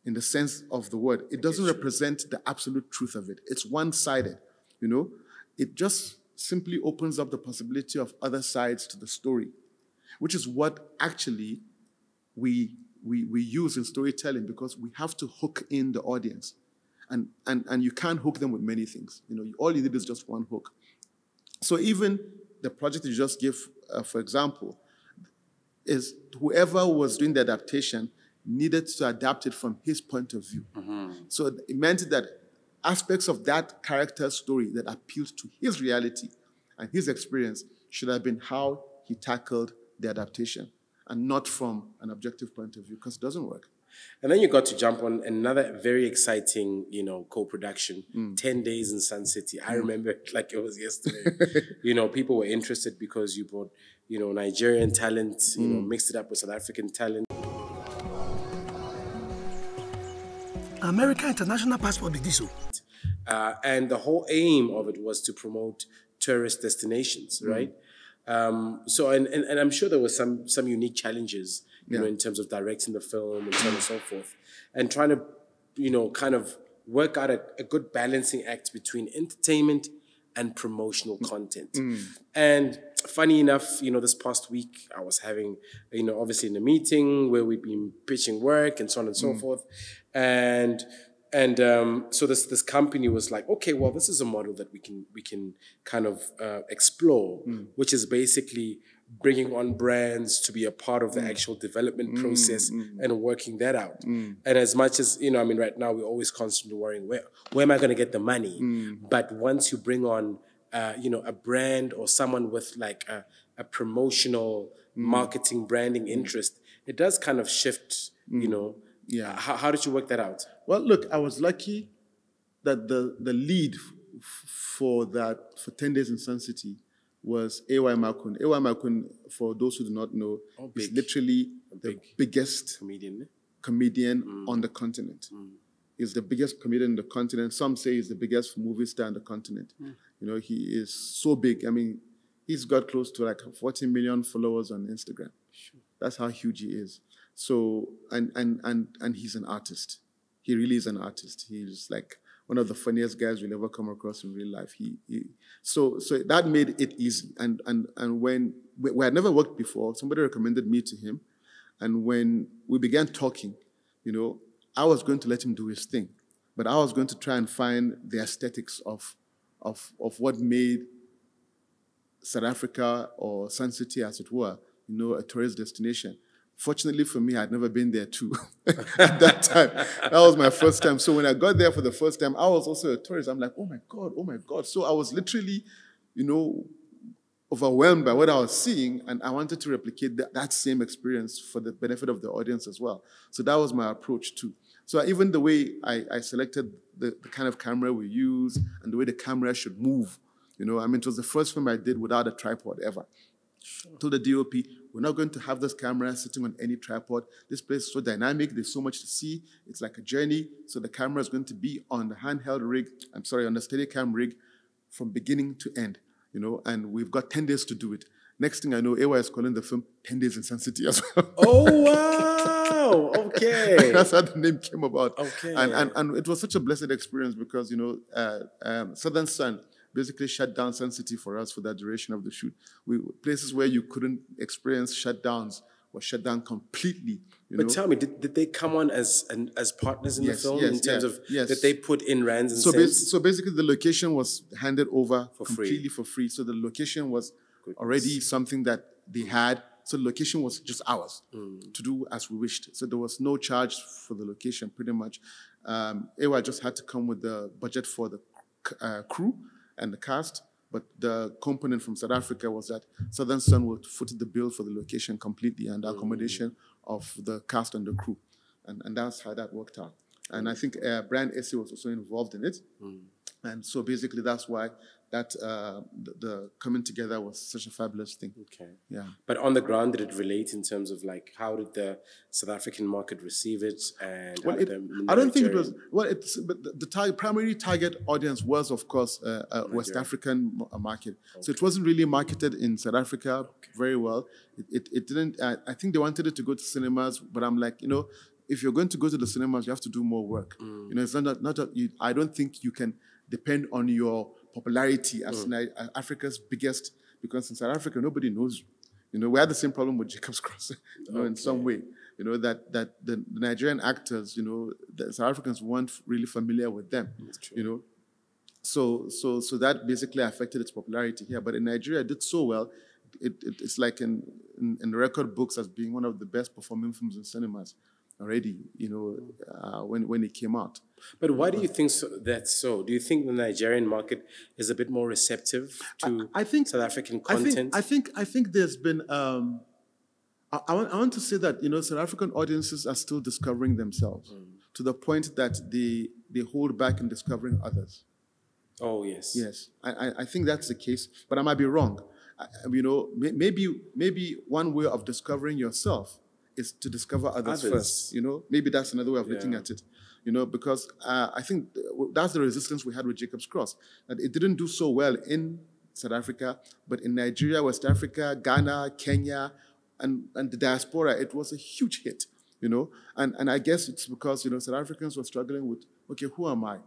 in the sense of the word. It doesn't represent the absolute truth of it. It's one-sided, you know. It just simply opens up the possibility of other sides to the story, which is what actually we we, we use in storytelling because we have to hook in the audience. And, and, and you can't hook them with many things. You know, all you need is just one hook. So even the project you just gave, uh, for example, is whoever was doing the adaptation needed to adapt it from his point of view. So it meant that aspects of that character's story that appealed to his reality and his experience should have been how he tackled the adaptation and not from an objective point of view because it doesn't work. And then you got to jump on another very exciting, you know, co-production, Mm. 10 Days in Sun City. I remember it like it was yesterday. you know, people were interested because you brought, you know, Nigerian talent, you know, Mm. mixed it up with South African talent. American international passport be this. Uh, and the whole aim of it was to promote tourist destinations, Mm. right? Um, so, and, and, and I'm sure there were some some unique challenges, you know, in terms of directing the film and so on and so forth, and trying to, you know, kind of work out a, a good balancing act between entertainment and promotional mm. content. Mm. And funny enough, you know, this past week I was having, you know, obviously in a meeting where we'd been pitching work and so on and so mm. forth, and and um, so this this company was like, okay, well, this is a model that we can we can kind of uh, explore, hmm. which is basically bringing on brands to be a part of the hmm. actual development hmm. process and working that out. And as much as you know, I mean, right now we're always constantly worrying where where am I going to get the money? But once you bring on uh, you know a brand or someone with like a, a promotional marketing branding interest, it does kind of shift. You know, Yeah. How, how did you work that out? Well, look, I was lucky that the, the lead for that, for 10 Days in Sun City, was A.Y. Makun. A.Y. Makun, for those who do not know, oh, is big. literally the big. biggest Comedian. Eh? comedian mm. on the continent. Mm. He's the biggest comedian on the continent. Some say he's the biggest movie star on the continent. Mm. You know, he is so big. I mean, he's got close to like 40 million followers on Instagram. That's how huge he is. So, and and and and he's an artist. He really is an artist. He's like one of the funniest guys you'll ever come across in real life. He, he so so that made it easy. And and and when we, we had never worked before, somebody recommended me to him. And when we began talking, you know, I was going to let him do his thing, but I was going to try and find the aesthetics of, of, of what made South Africa or Sun City, as it were, you know, a tourist destination. Fortunately for me, I'd never been there too at that time. That was my first time. So when I got there for the first time, I was also a tourist. I'm like, oh my God, oh my God. So I was literally, you know, overwhelmed by what I was seeing, and I wanted to replicate that, that same experience for the benefit of the audience as well. So that was my approach too. So even the way I, I selected the, the kind of camera we use and the way the camera should move, you know, I mean, it was the first film I did without a tripod ever. Told the DOP, we're not going to have this camera sitting on any tripod. This place is so dynamic. There's so much to see. It's like a journey. So the camera is going to be on the handheld rig. I'm sorry, on the Steadicam rig from beginning to end. You know, and we've got 10 days to do it. Next thing I know, AY is calling the film 10 Days in Sun City as well. Oh wow! Okay. That's how the name came about. Okay. And, and, and it was such a blessed experience because, you know, uh, um, Southern Sun basically shut down Sun City for us for that duration of the shoot. We, places where you couldn't experience shutdowns were shut down completely. You But know? tell me, did, did they come on as an, as partners in Yes, the film yes, in terms of yes. that they put in rands and so, bas- so basically, the location was handed over For free. completely for free. So the location was already something that they had. So the location was just ours Mm. to do as we wished. So there was no charge for the location, pretty much. Um, AY just had to come with the budget for the uh, crew and the cast. But the component from South Africa was that Southern Sun would foot the bill for the location completely and the accommodation of the cast and the crew. And, and that's how that worked out. And I think uh, Brian was also involved in it. And so basically, that's why that uh, the, the coming together was such a fabulous thing. okay. Yeah. But on the ground, did it relate in terms of like how did the South African market receive it? And Well, it, I don't think it was well. It's but the, the tar- primary target audience was, of course, uh, uh, West African uh, market. So it wasn't really marketed in South Africa very well. It, it, it didn't. Uh, I think they wanted it to go to cinemas, but I'm like, you know, if you're going to go to the cinemas, you have to do more work. Mm. You know, it's not not. that you, I don't think you can depend on your popularity Mm. as Ni- uh, Africa's biggest because in South Africa nobody knows you. You know, we had the same problem with Jacob's Crossing, you know, in some way. You know, that that the, the Nigerian actors, you know, the South Africans weren't really familiar with them. You know. So so so that basically affected its popularity here. But in Nigeria it did so well. It, it, it's like in, in, in record books as being one of the best performing films in cinemas. Already, you know, uh, when, when it came out. But why do you think so, that's so? Do you think the Nigerian market is a bit more receptive to I think South African I content? think I think I think there's been. Um, I, I, want, I want to say that you know South African audiences are still discovering themselves Mm. to the point that they they hold back in discovering others. oh yes. Yes, I, I, I think that's the case, but I might be wrong. I, I- you know, may, maybe maybe one way of discovering yourself is to discover others, Others. first. You know, maybe that's another way of looking at it. You know, because uh, I think that's the resistance we had with Jacob's Cross. That it didn't do so well in South Africa, but in Nigeria, West Africa, Ghana, Kenya, and, and the diaspora, it was a huge hit. You know, and and I guess it's because you know South Africans were struggling with, okay, who am I?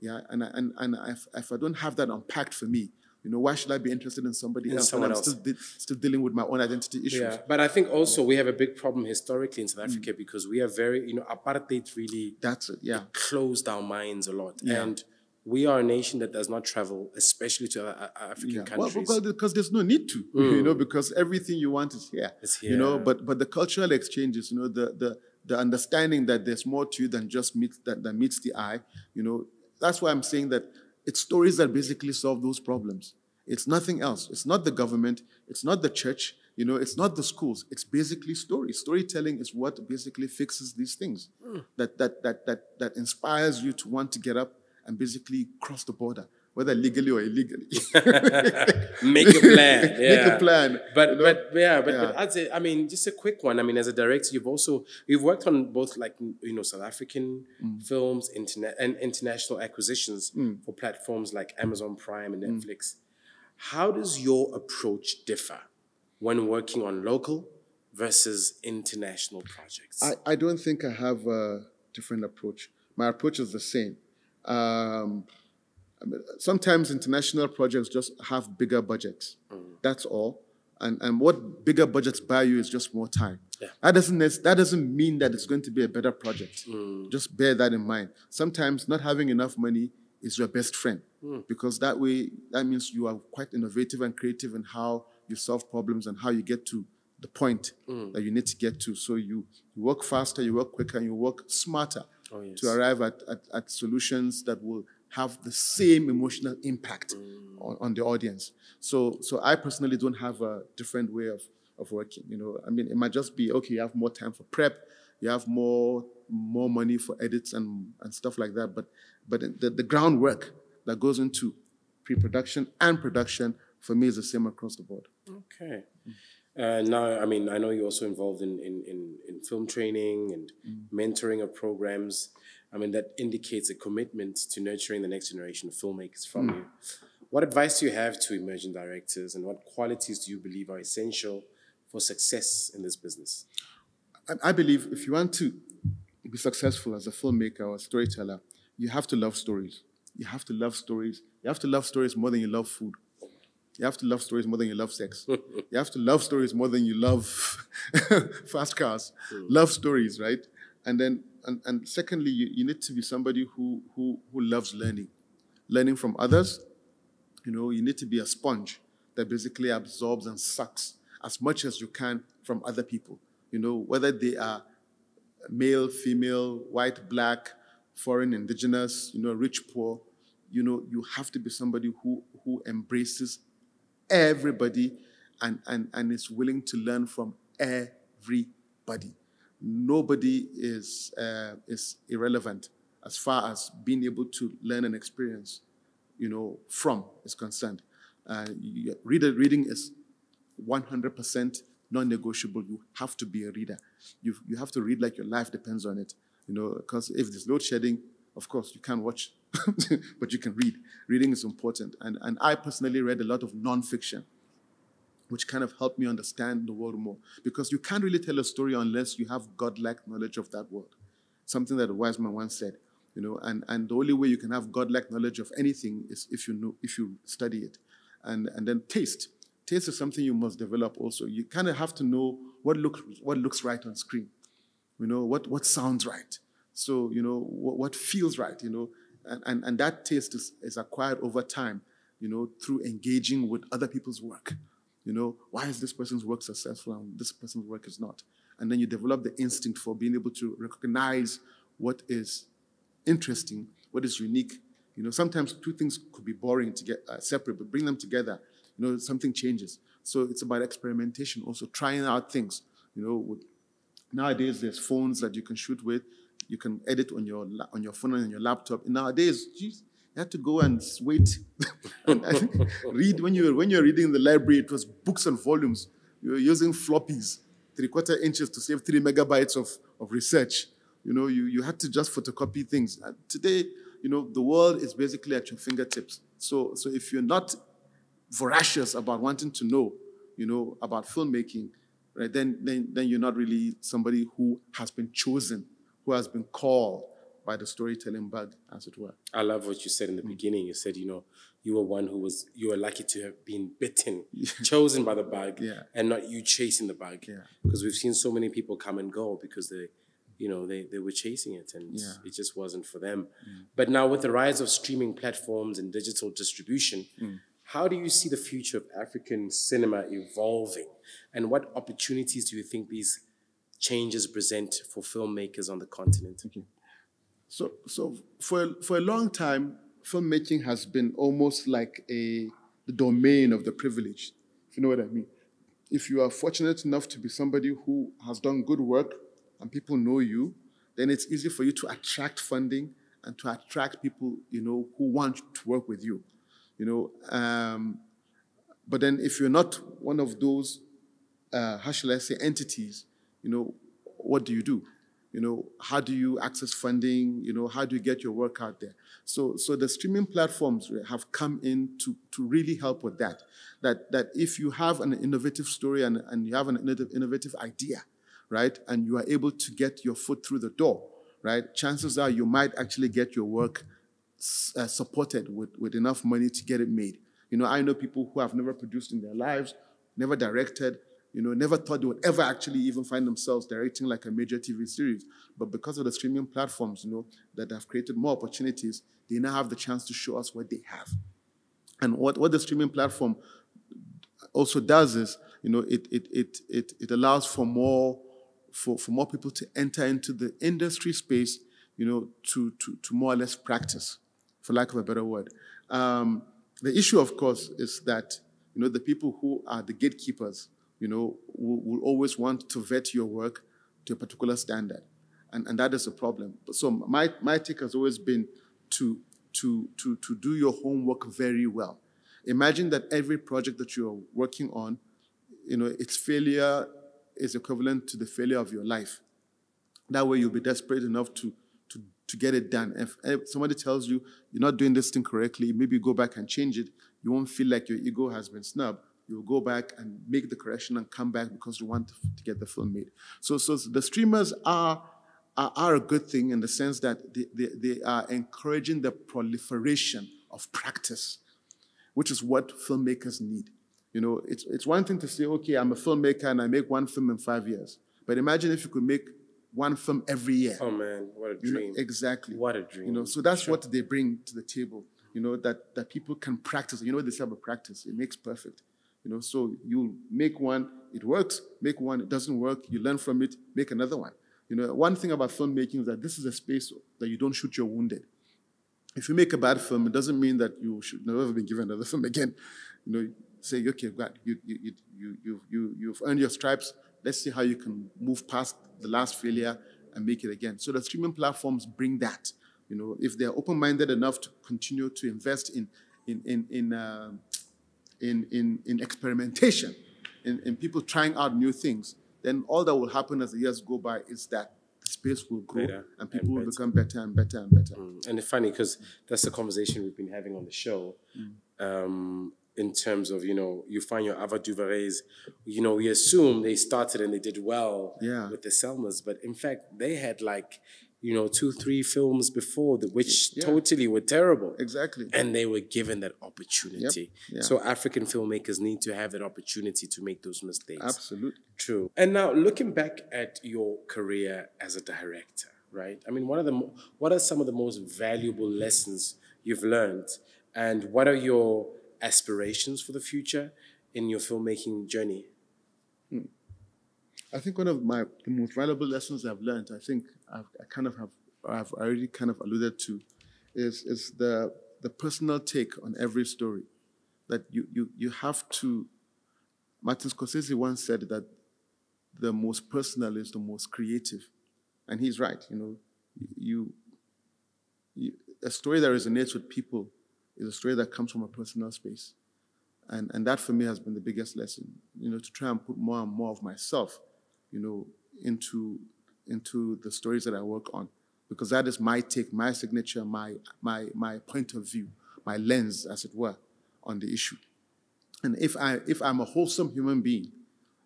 Yeah, and I- and and if, if I don't have that unpacked for me, you know, why should I be interested in somebody In else someone when I'm else. still de- still dealing with my own identity issues? Yeah, but I think also we have a big problem historically in Mm. South Africa because we are very, you know, apartheid really That's it. Yeah, closed our minds a lot, Yeah. and we are a nation that does not travel, especially to other uh, African yeah. Countries. well, because there's no need to, you know, because everything you want is here. It's here. You know, but but the cultural exchanges, you know, the the the understanding that there's more to you than just meets that, that meets the eye. You know, that's why I'm saying that it's stories that basically solve those problems. It's nothing else. It's not the government. It's not the church. You know, it's not the schools. It's basically stories. Storytelling is what basically fixes these things. Hmm. That that that that that inspires you to want to get up and basically cross the border, whether legally or illegally. Make a plan. Yeah. Make a plan. But you know? but yeah, but, but Yeah. I'd say I mean just a quick one. I mean, as a director, you've also you've worked on both like you know South African Mm. films, internet and international acquisitions for platforms like Amazon Prime and Mm. Netflix. How does your approach differ when working on local versus international projects? I, I don't think I have a different approach. My approach is the same. Um, I mean, sometimes international projects just have bigger budgets. Mm. That's all. And, and what bigger budgets buy you is just more time. That doesn't that doesn't mean that it's going to be a better project. Mm. Just bear that in mind. Sometimes not having enough money is your best friend mm. because that way that means you are quite innovative and creative in how you solve problems and how you get to the point that you need to get to. So you, you work faster, you work quicker, and you work smarter oh, to arrive at, at, at solutions that will have the same emotional impact on, on the audience. So so I personally don't have a different way of, of working. You know, I mean it might just be okay, you have more time for prep, you have more more money for edits and, and stuff like that. But but the, the groundwork that goes into pre-production and production for me is the same across the board. Okay. Uh, now, I mean, I know you're also involved in, in, in, in film training and mentoring of programs. I mean, that indicates a commitment to nurturing the next generation of filmmakers from hmm. you. What advice do you have to emerging directors and what qualities do you believe are essential for success in this business? I, I believe if you want to be successful as a filmmaker or a storyteller, you have to love stories. You have to love stories. You have to love stories more than you love food. You have to love stories more than you love sex. you have to love stories more than you love fast cars. Hmm. Love stories, right? And then, and, and secondly, you, you need to be somebody who, who, who loves learning, learning from others. You know, you need to be a sponge that basically absorbs and sucks as much as you can from other people. You know, whether they are male, female, white, black, foreign, indigenous, you know, rich, poor, you know, you have to be somebody who who embraces everybody and and, and is willing to learn from everybody. Nobody is uh, is irrelevant as far as being able to learn and experience, you know, from is concerned. Uh, reader, reading is 100% non-negotiable. You have to be a reader. You, you have to read like your life depends on it. You know, because if there's load shedding, of course you can't watch, but you can read. Reading is important. And, and I personally read a lot of non-fiction, which kind of helped me understand the world more. Because you can't really tell a story unless you have godlike knowledge of that world. Something that a wise man once said. You know, and, and the only way you can have godlike knowledge of anything is if you know if you study it. And and then taste taste is something you must develop also. You kind of have to know what looks what looks right on screen. You know what what sounds right. So you know what, what feels right. You know, and, and and that taste is, is acquired over time. You know through engaging with other people's work. You know why is this person's work successful and this person's work is not. and then you develop the instinct for being able to recognize what is interesting, what is unique. You know, sometimes two things could be boring to get uh, separate, but bring them together. You know, something changes. So it's about experimentation, also trying out things. You know, with, nowadays there's phones that you can shoot with, you can edit on your on your phone and on your laptop. And nowadays, geez, you had to go and wait and, read when you were when you were reading in the library. It was books and volumes. You were using floppies, three quarter inches to save three megabytes of, of research. You know, you, you had to just photocopy things. And today, you know, the world is basically at your fingertips. So so if you're not voracious about wanting to know, you know, about filmmaking, right, then, then, then you're not really somebody who has been chosen, who has been called by the storytelling bug, as it were. I love what you said in the Mm. beginning. You said, you know, you were one who was, you were lucky to have been bitten, chosen by the bug, Yeah. and not you chasing the bug. Yeah. Because we've seen so many people come and go because they, you know, they, they were chasing it and Yeah. Mm. it just wasn't for them. But now with the rise of streaming platforms and digital distribution, Mm. how do you see the future of African cinema evolving? And what opportunities do you think these changes present for filmmakers on the continent? So, so for, for a long time, filmmaking has been almost like a the domain of the privileged, if you know what I mean. If you are fortunate enough to be somebody who has done good work and people know you, then it's easy for you to attract funding and to attract people, you know, who want to work with you. You know, um, but then if you're not one of those, uh, how shall I say, entities, you know, what do you do? You know, how do you access funding? You know, how do you get your work out there? So, so the streaming platforms have come in to, to really help with that. That, that if you have an innovative story and, and you have an innovative, innovative idea, right, and you are able to get your foot through the door, right, chances are you might actually get your work uh, supported with, with enough money to get it made. You know, I know people who have never produced in their lives, never directed, you know, never thought they would ever actually even find themselves directing like a major TV series. But because of the streaming platforms, you know, that have created more opportunities, they now have the chance to show us what they have. And what, what the streaming platform also does is, you know, it it it it, it allows for more for, for more people to enter into the industry space, you know, to to to more or less practice, for lack of a better word. Um, the issue, of course, is that you know the people who are the gatekeepers, you know, will, will always want to vet your work to a particular standard, and and that is a problem. So my my take has always been to to to to do your homework very well. Imagine that every project that you're working on, you know, its failure is equivalent to the failure of your life. That way, you'll be desperate enough to to to get it done. If, if somebody tells you you're not doing this thing correctly, maybe go back and change it. You won't feel like your ego has been snubbed. You'll go back and make the correction and come back because you want to, get the film made. So, so the streamers are, are are a good thing in the sense that they, they, they are encouraging the proliferation of practice which is what filmmakers need. You know, it's, it's one thing to say, okay, I'm a filmmaker and I make one film in five years. But imagine if you could make one film every year. Oh man, what a You know, dream. exactly. What a dream. You know, so that's what they bring to the table. You know, that, that people can practice. You know what they say about practice? It makes perfect. You know, so you make one, it works, make one, it doesn't work, you learn from it, make another one. You know, one thing about filmmaking is that this is a space that you don't shoot your wounded if you make a bad film, it doesn't mean that you should never be given another film again. You know, say, okay, God, you, you, you, you, you, you, you've earned your stripes. Let's see how you can move past the last failure and make it again. So the streaming platforms bring that. You know, if they're open-minded enough to continue to invest in, in, in, in, uh, in, in, in experimentation, in, in people trying out new things, then all that will happen as the years go by is that the space will grow Better and and people will become better and better and better. And it's funny because that's the conversation we've been having on the show. Um, in terms of, you know, you find your Ava DuVernays, you know, we assume they started and they did well Yeah. with the Selmas, but in fact, they had like, you know, two, three films before, the, which Yeah. totally were terrible. Exactly. And they were given that opportunity. Yeah. So African filmmakers need to have that opportunity to make those mistakes. Absolutely. True. And now looking back at your career as a director, right? I mean, what are the what are some of the most valuable lessons you've learned, and what are your aspirations for the future in your filmmaking journey? Hmm. I think one of my the most valuable lessons I've learned, I think I've, I kind of have, I've already kind of alluded to, is is the the personal take on every story. That you you you have to. Martin Scorsese once said that the most personal is the most creative, and he's right. You know, you, you a story that resonates with people is a story that comes from a personal space. And, and that for me has been the biggest lesson, you know, to try and put more and more of myself, you know, into, into the stories that I work on. Because that is my take, my signature, my, my, my point of view, my lens, as it were, on the issue. And if, I, if I'm a wholesome human being,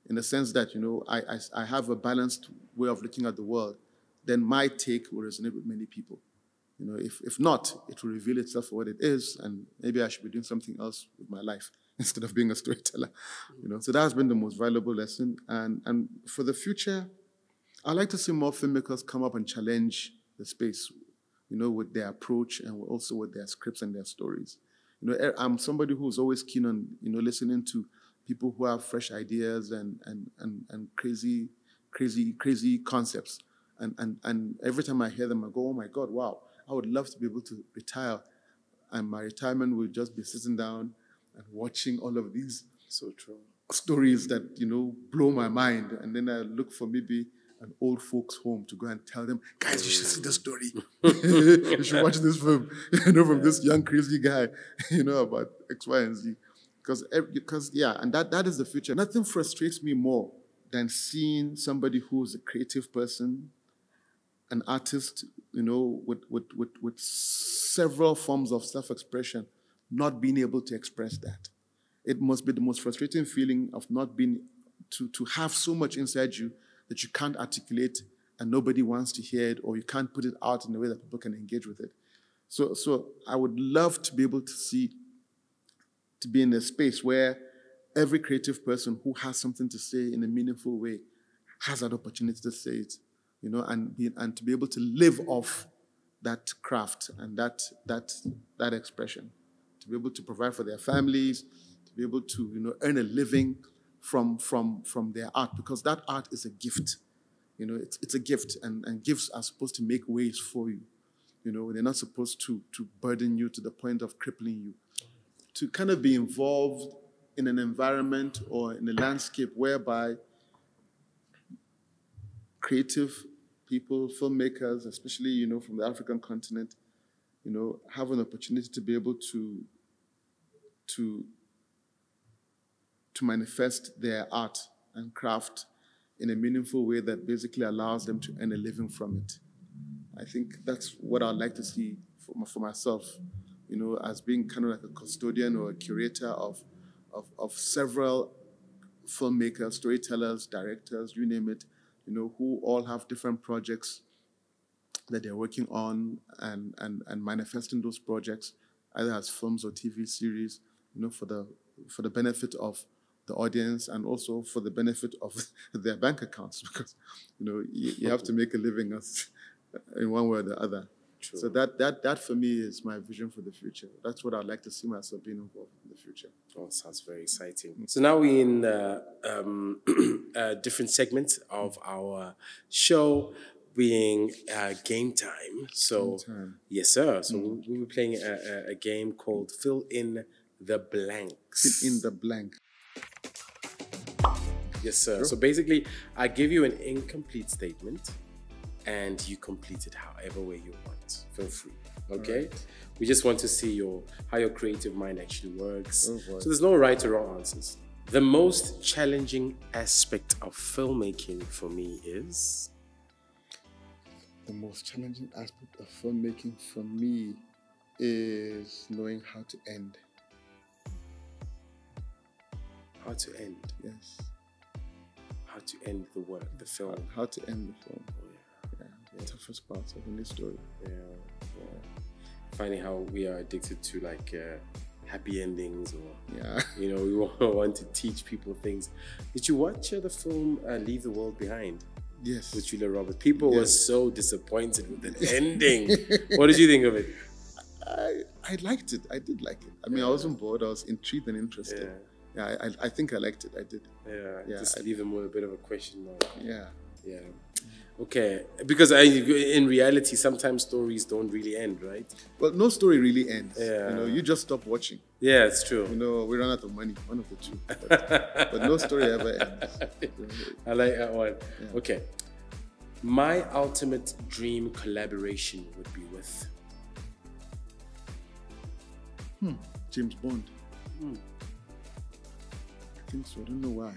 in the sense that, you know, I, I, I have a balanced way of looking at the world, then my take will resonate with many people. You know, if, if not, it will reveal itself for what it is, and maybe I should be doing something else with my life instead of being a storyteller. Mm. You know, so that has been the most valuable lesson. And and for the future, I like to see more filmmakers come up and challenge the space, you know, with their approach and also with their scripts and their stories. You know, I'm somebody who's always keen on, you know, listening to people who have fresh ideas and and and, and crazy, crazy, crazy concepts. And, and and every time I hear them, I go, oh my God, wow, I would love to be able to retire. And my retirement would just be sitting down and watching all of these So true. stories that, you know, blow my mind. And then I look for maybe an old folks home to go and tell them, guys, you should see the story. you should watch this film, you know, from this young crazy guy, you know, about X, Y, and Z. Because, because yeah, and that, that is the future. Nothing frustrates me more than seeing somebody who's a creative person, an artist, you know, with, with, with, with several forms of self-expression, not being able to express that. It must be the most frustrating feeling of not being, to, to have so much inside you that you can't articulate and nobody wants to hear it or you can't put it out in a way that people can engage with it. So, so I would love to be able to see, to be in a space where every creative person who has something to say in a meaningful way has that opportunity to say it, you know, and be, and to be able to live off that craft and that that that expression, to be able to provide for their families, to be able to you know earn a living from from from their art because that art is a gift, you know, it's it's a gift and and gifts are supposed to make ways for you, you know, they're not supposed to to burden you to the point of crippling you, to kind of be involved in an environment or in a landscape whereby creative people, filmmakers, especially you know from the African continent, you know, have an opportunity to be able to to to manifest their art and craft in a meaningful way that basically allows them to earn a living from it. I think that's what I'd like to see for, for myself, you know, as being kind of like a custodian or a curator of, of, of several filmmakers, storytellers, directors, you name it, you know, who all have different projects that they're working on and, and, and manifesting those projects either as films or TV series, you know, for the for the benefit of the audience and also for the benefit of their bank accounts because you know you, you have to make a living as in one way or the other. True. So that that that for me is my vision for the future. That's what I'd like to see myself being involved in the future. Oh, sounds very exciting. So now we're in uh, um, a different segment of our show, being uh, game time. So time. yes, sir. So we'll, we'll be playing a, a game called Fill in the Blanks. Fill in the blank. Yes, sir. So basically, I give you an incomplete statement, and you complete it however way you want. Feel free. Okay. We just want to see your how your creative mind actually works. Oh, so there's no right or wrong answers. The most challenging aspect of filmmaking for me is The most challenging aspect of filmmaking for me is knowing how to end. How to end, Yes. how to end the work, the film. How to end the film. Oh, yeah. Yeah. The toughest part of any story. Yeah, yeah. Finding how we are addicted to like uh, happy endings, or Yeah. you know, we want, want to teach people things. Did you watch uh, the film uh, Leave the World Behind Yes. with Julia Roberts? People were so disappointed with the ending. what did you think of it? I, I liked it. I did like it. I mean, I wasn't bored. I was intrigued and interested. Yeah. Yeah, I, I, think I liked it. I did. Yeah, Yeah, just I- leave them with a bit of a question mark. Yeah. Yeah. Okay, because I, in reality, sometimes stories don't really end, right? Well, no story really ends. Yeah. You know, you just stop watching. Yeah, it's true. You know, we run out of money, one of the two. But, but no story ever ends. I like that one. Okay. My ultimate dream collaboration would be with. Hmm, James Bond. Hmm. I think so. I don't know why.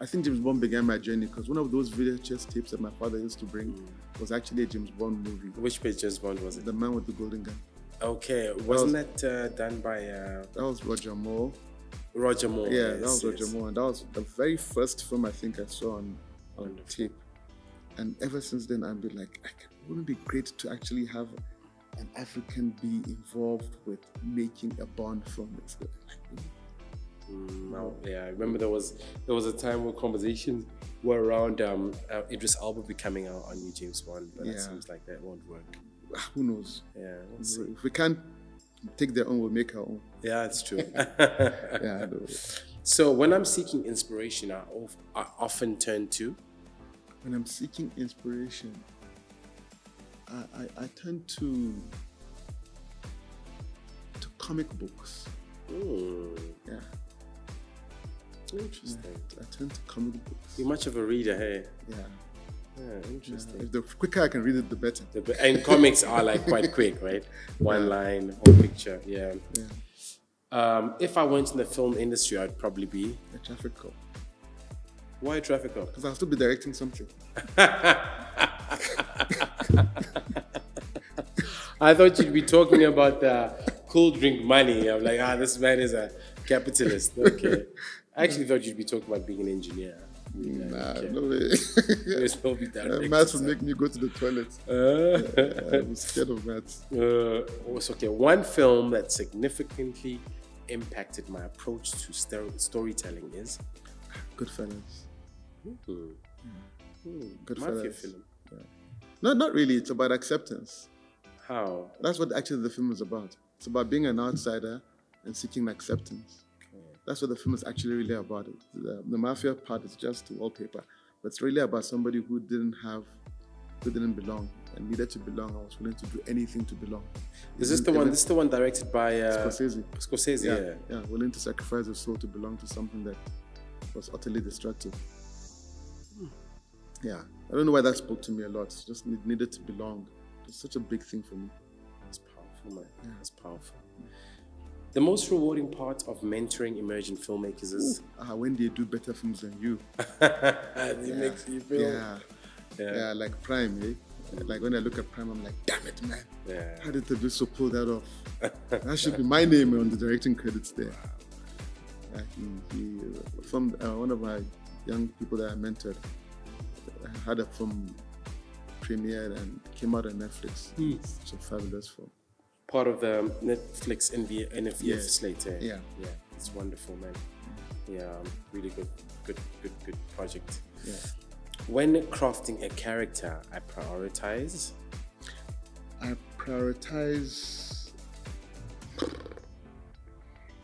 I think James Bond began my journey because one of those VHS tapes that my father used to bring was actually a James Bond movie. Which page James Bond was it? The Man with the Golden Gun. Okay, wasn't that uh, done by uh, That was Roger Moore. Roger Moore? Yeah, yes, that was Roger. Moore. And that was the very first film I think I saw on, on tape. And ever since then, I've been like, wouldn't it be great to actually have an African be involved with making a Bond film? It's like, Now, yeah, I remember there was there was a time where conversations were around um, uh, Idris Elba becoming our, our new James Bond, but it seems like that won't work. ah, who knows? Yeah, we'll. If we can't take their own, we'll make our own. Yeah, it's true. Yeah, so when I'm seeking inspiration, I, of, I often turn to when I'm seeking inspiration, I, I, I turn to to comic books. hmm, Yeah, interesting. I turn to comic books. You're much of a reader, hey? Yeah, Yeah, interesting. if the quicker I can read it, the better. The- And comics are like quite quick, right? One line, whole picture. Yeah. Yeah, Um, if I went in the film industry, I'd probably be a traffic cop. why a traffic cop? Because I'll still be directing something. I thought you'd be talking about the cool drink money. I'm like, ah, this man is a capitalist. Okay. I actually thought you'd be talking about being an engineer. Yeah, Nah, no way. No be Uh, maths would make me go to the toilet. Uh, I'm scared of maths. uh, also, okay, one film that significantly impacted my approach to sto- storytelling is Goodfellas. hmm, Goodfellas. mafia film. No, not really. It's about acceptance. How? That's what actually the film is about. It's about being an outsider and seeking acceptance. That's what the film is actually really about. The, the mafia part is just wallpaper, but it's really about somebody who didn't have, who didn't belong and needed to belong. I was willing to do anything to belong. Is this the one? This is the one directed by uh, Scorsese. Scorsese. Yeah, Yeah. yeah, willing to sacrifice his soul to belong to something that was utterly destructive. Yeah, I don't know why that spoke to me a lot. It's just needed to belong. It's such a big thing for me. It's powerful, man. It's powerful. The most rewarding part of mentoring emerging filmmakers is Ah, when they do better films than you. it makes you feel. Yeah. Yeah. yeah, like Prime, eh? Like when I look at Prime, I'm like, damn it, man. Yeah. How did the producer pull that off? that should be my name on the directing credits there. Like he, he, from uh, one of my young people that I mentored, I had a film premiered and came out on Netflix. Hmm. It's a fabulous film. Part of the Netflix NV, NFVF Yeah. slate. eh? Yeah. Yeah. It's wonderful, man. Yeah. um, Really good, good, good, good project. Yeah. When crafting a character, I prioritize. I prioritize.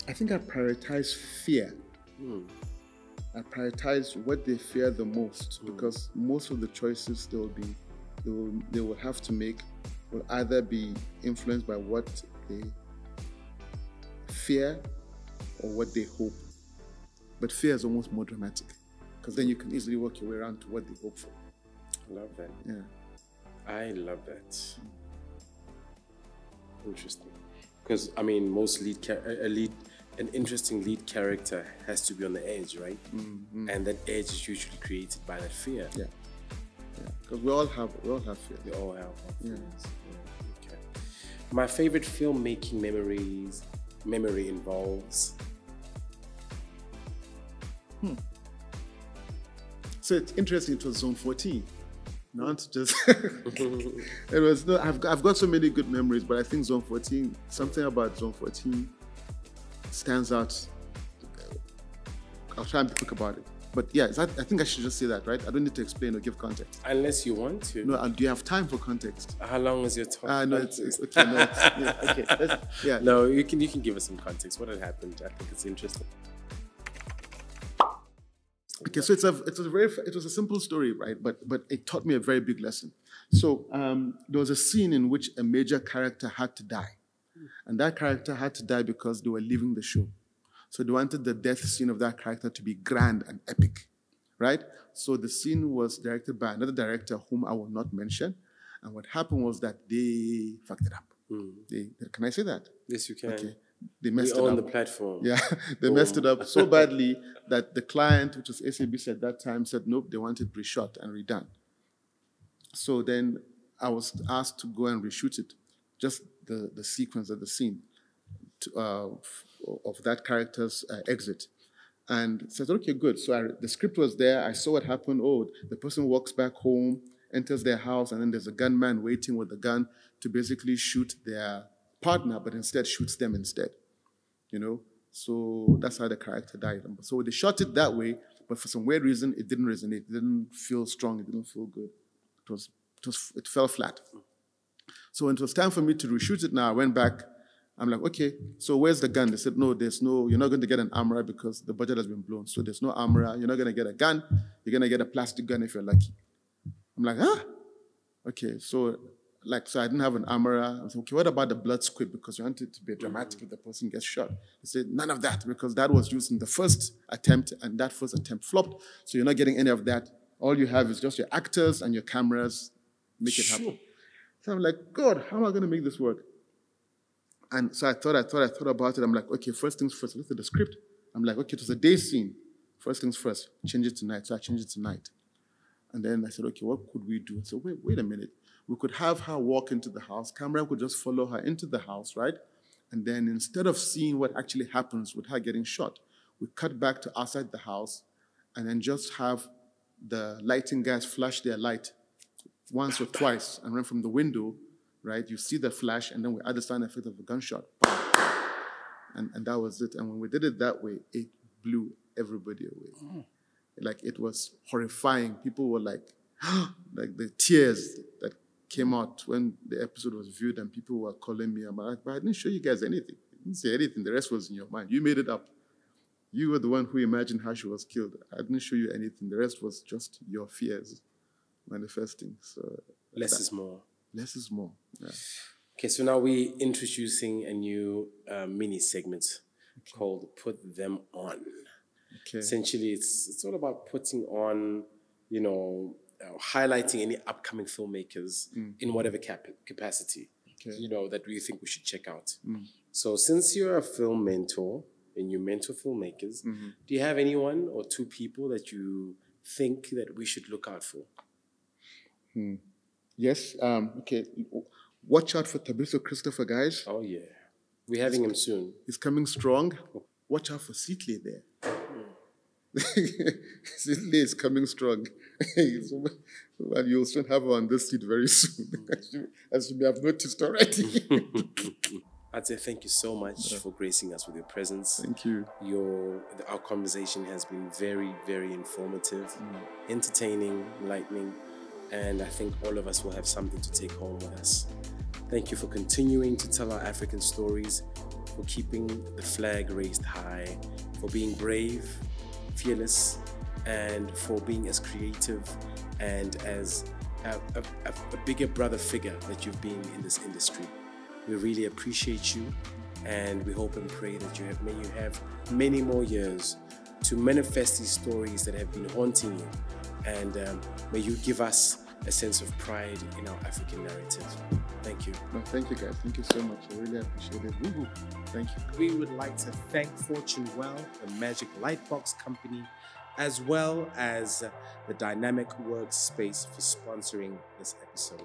I think I prioritize fear. I prioritize what they fear the most because most of the choices they will be, they will, they will have to make, will either be influenced by what they fear or what they hope. But fear is almost more dramatic because then you can easily work your way around to what they hope for. Love that. Yeah. I love that. Interesting. Because I mean, most lead a lead, an interesting lead character has to be on the edge, right? Mm-hmm. And that edge is usually created by that fear. Yeah. Yeah. Because we all have we all have fear. We all have. Yeah. My favorite filmmaking memories memory involves. Hmm. So it's interesting. It was Zone 14. Not just. it was no. I've got, I've got so many good memories, but I think Zone 14. Something about Zone 14 stands out. I'll try and be quick about it. But yeah, that, I think I should just say that, right? I don't need to explain or give context. Unless you want to. No, and do you have time for context? How long is your talk? Ah, no, it's, it's okay. No, it's, yeah, okay. Yeah, No, you can you can give us some context. What had happened? I think it's interesting. Okay, so it's a it was a very it was a simple story, right? But but it taught me a very big lesson. So um, there was a scene in which a major character had to die, and that character had to die because they were leaving the show. So they wanted the death scene of that character to be grand and epic, right? So the scene was directed by another director whom I will not mention, and what happened was that they fucked it up. Hmm. They, can I say that? Yes, you can. Okay. They We messed it own up. the platform. Yeah, they messed it up so oh. badly that the client, which was SABC at that time, said nope, they wanted it reshot and redone. So then I was asked to go and reshoot it, just the, the sequence of the scene to, uh, of that character's uh, exit. And said, okay, good. So I, the script was there. I saw what happened. Oh, the person walks back home, enters their house, and then there's a gunman waiting with a gun to basically shoot their partner, but instead shoots them instead you know. So that's how the character died. So they shot it that way, but for some weird reason, it didn't resonate. It didn't feel strong. It didn't feel good. It was, it was, it fell flat. So when it was time for me to reshoot it, now I went back. I'm like, okay, so where's the gun? They said, no, there's no. You're not going to get an armor because the budget has been blown. So there's no armor. You're not going to get a gun. You're going to get a plastic gun if you're lucky. I'm like, huh? Okay, so like so I didn't have an armor. I said, okay, what about the blood squib? Because you want it to be dramatic if the person gets shot. They said none of that because that was used in the first attempt and that first attempt flopped. So you're not getting any of that. All you have is just your actors and your cameras. Make it happen. So I'm like, God, how am I going to make this work? And so I thought, I thought, I thought about it. I'm like, okay, first things first. I looked at the script. I'm like, okay, it was a day scene. First things first, change it tonight. So I changed it tonight. And then I said, okay, what could we do? So wait, wait a minute. We could have her walk into the house. Camera could just follow her into the house, right? And then instead of seeing what actually happens with her getting shot, we cut back to outside the house and then just have the lighting guys flash their light once or twice and run from the window, right? You see the flash and then we add the sound effect of a gunshot. And, and that was it. And when we did it that way, it blew everybody away. Mm. Like it was horrifying. People were like, like the tears that came out when the episode was viewed, and people were calling me. I'm like, but I didn't show you guys anything. I didn't say anything. The rest was in your mind. You made it up. You were the one who imagined how she was killed. I didn't show you anything. The rest was just your fears manifesting. So Less is more. Less is more. Yeah. Okay, so now we're introducing a new uh, mini segment called "Put Them On." Okay. Essentially, it's it's all about putting on, you know, uh, highlighting any upcoming filmmakers in whatever cap- capacity, Okay. you know, that we think we should check out. So, since you're a film mentor and you mentor filmmakers, do you have anyone or two people that you think that we should look out for? Yes. Um, okay. Watch out for Thabiso Christopher, guys. Oh yeah, we're having him soon. He's coming strong. Watch out for Seatley there. Seatley is coming strong. and you'll soon have her on this seat very soon, as, you, may have noticed already. I'd say thank you so much for gracing us with your presence. Thank you. Your our conversation has been very, very informative, entertaining, enlightening, and I think all of us will have something to take home with us. Thank you for continuing to tell our African stories, for keeping the flag raised high, for being brave, fearless, and for being as creative and as a, a, a, bigger brother figure that you've been in this industry. We really appreciate you, and we hope and pray that you have may you have many more years to manifest these stories that have been haunting you, and um, may you give us a sense of pride in our African narrative. Thank you. No, thank you, guys. Thank you so much. I really appreciate it. Woo-hoo. Thank you. We would like to thank Fortune Well, the Magic Lightbox Company, as well as the Dynamic Workspace for sponsoring this episode.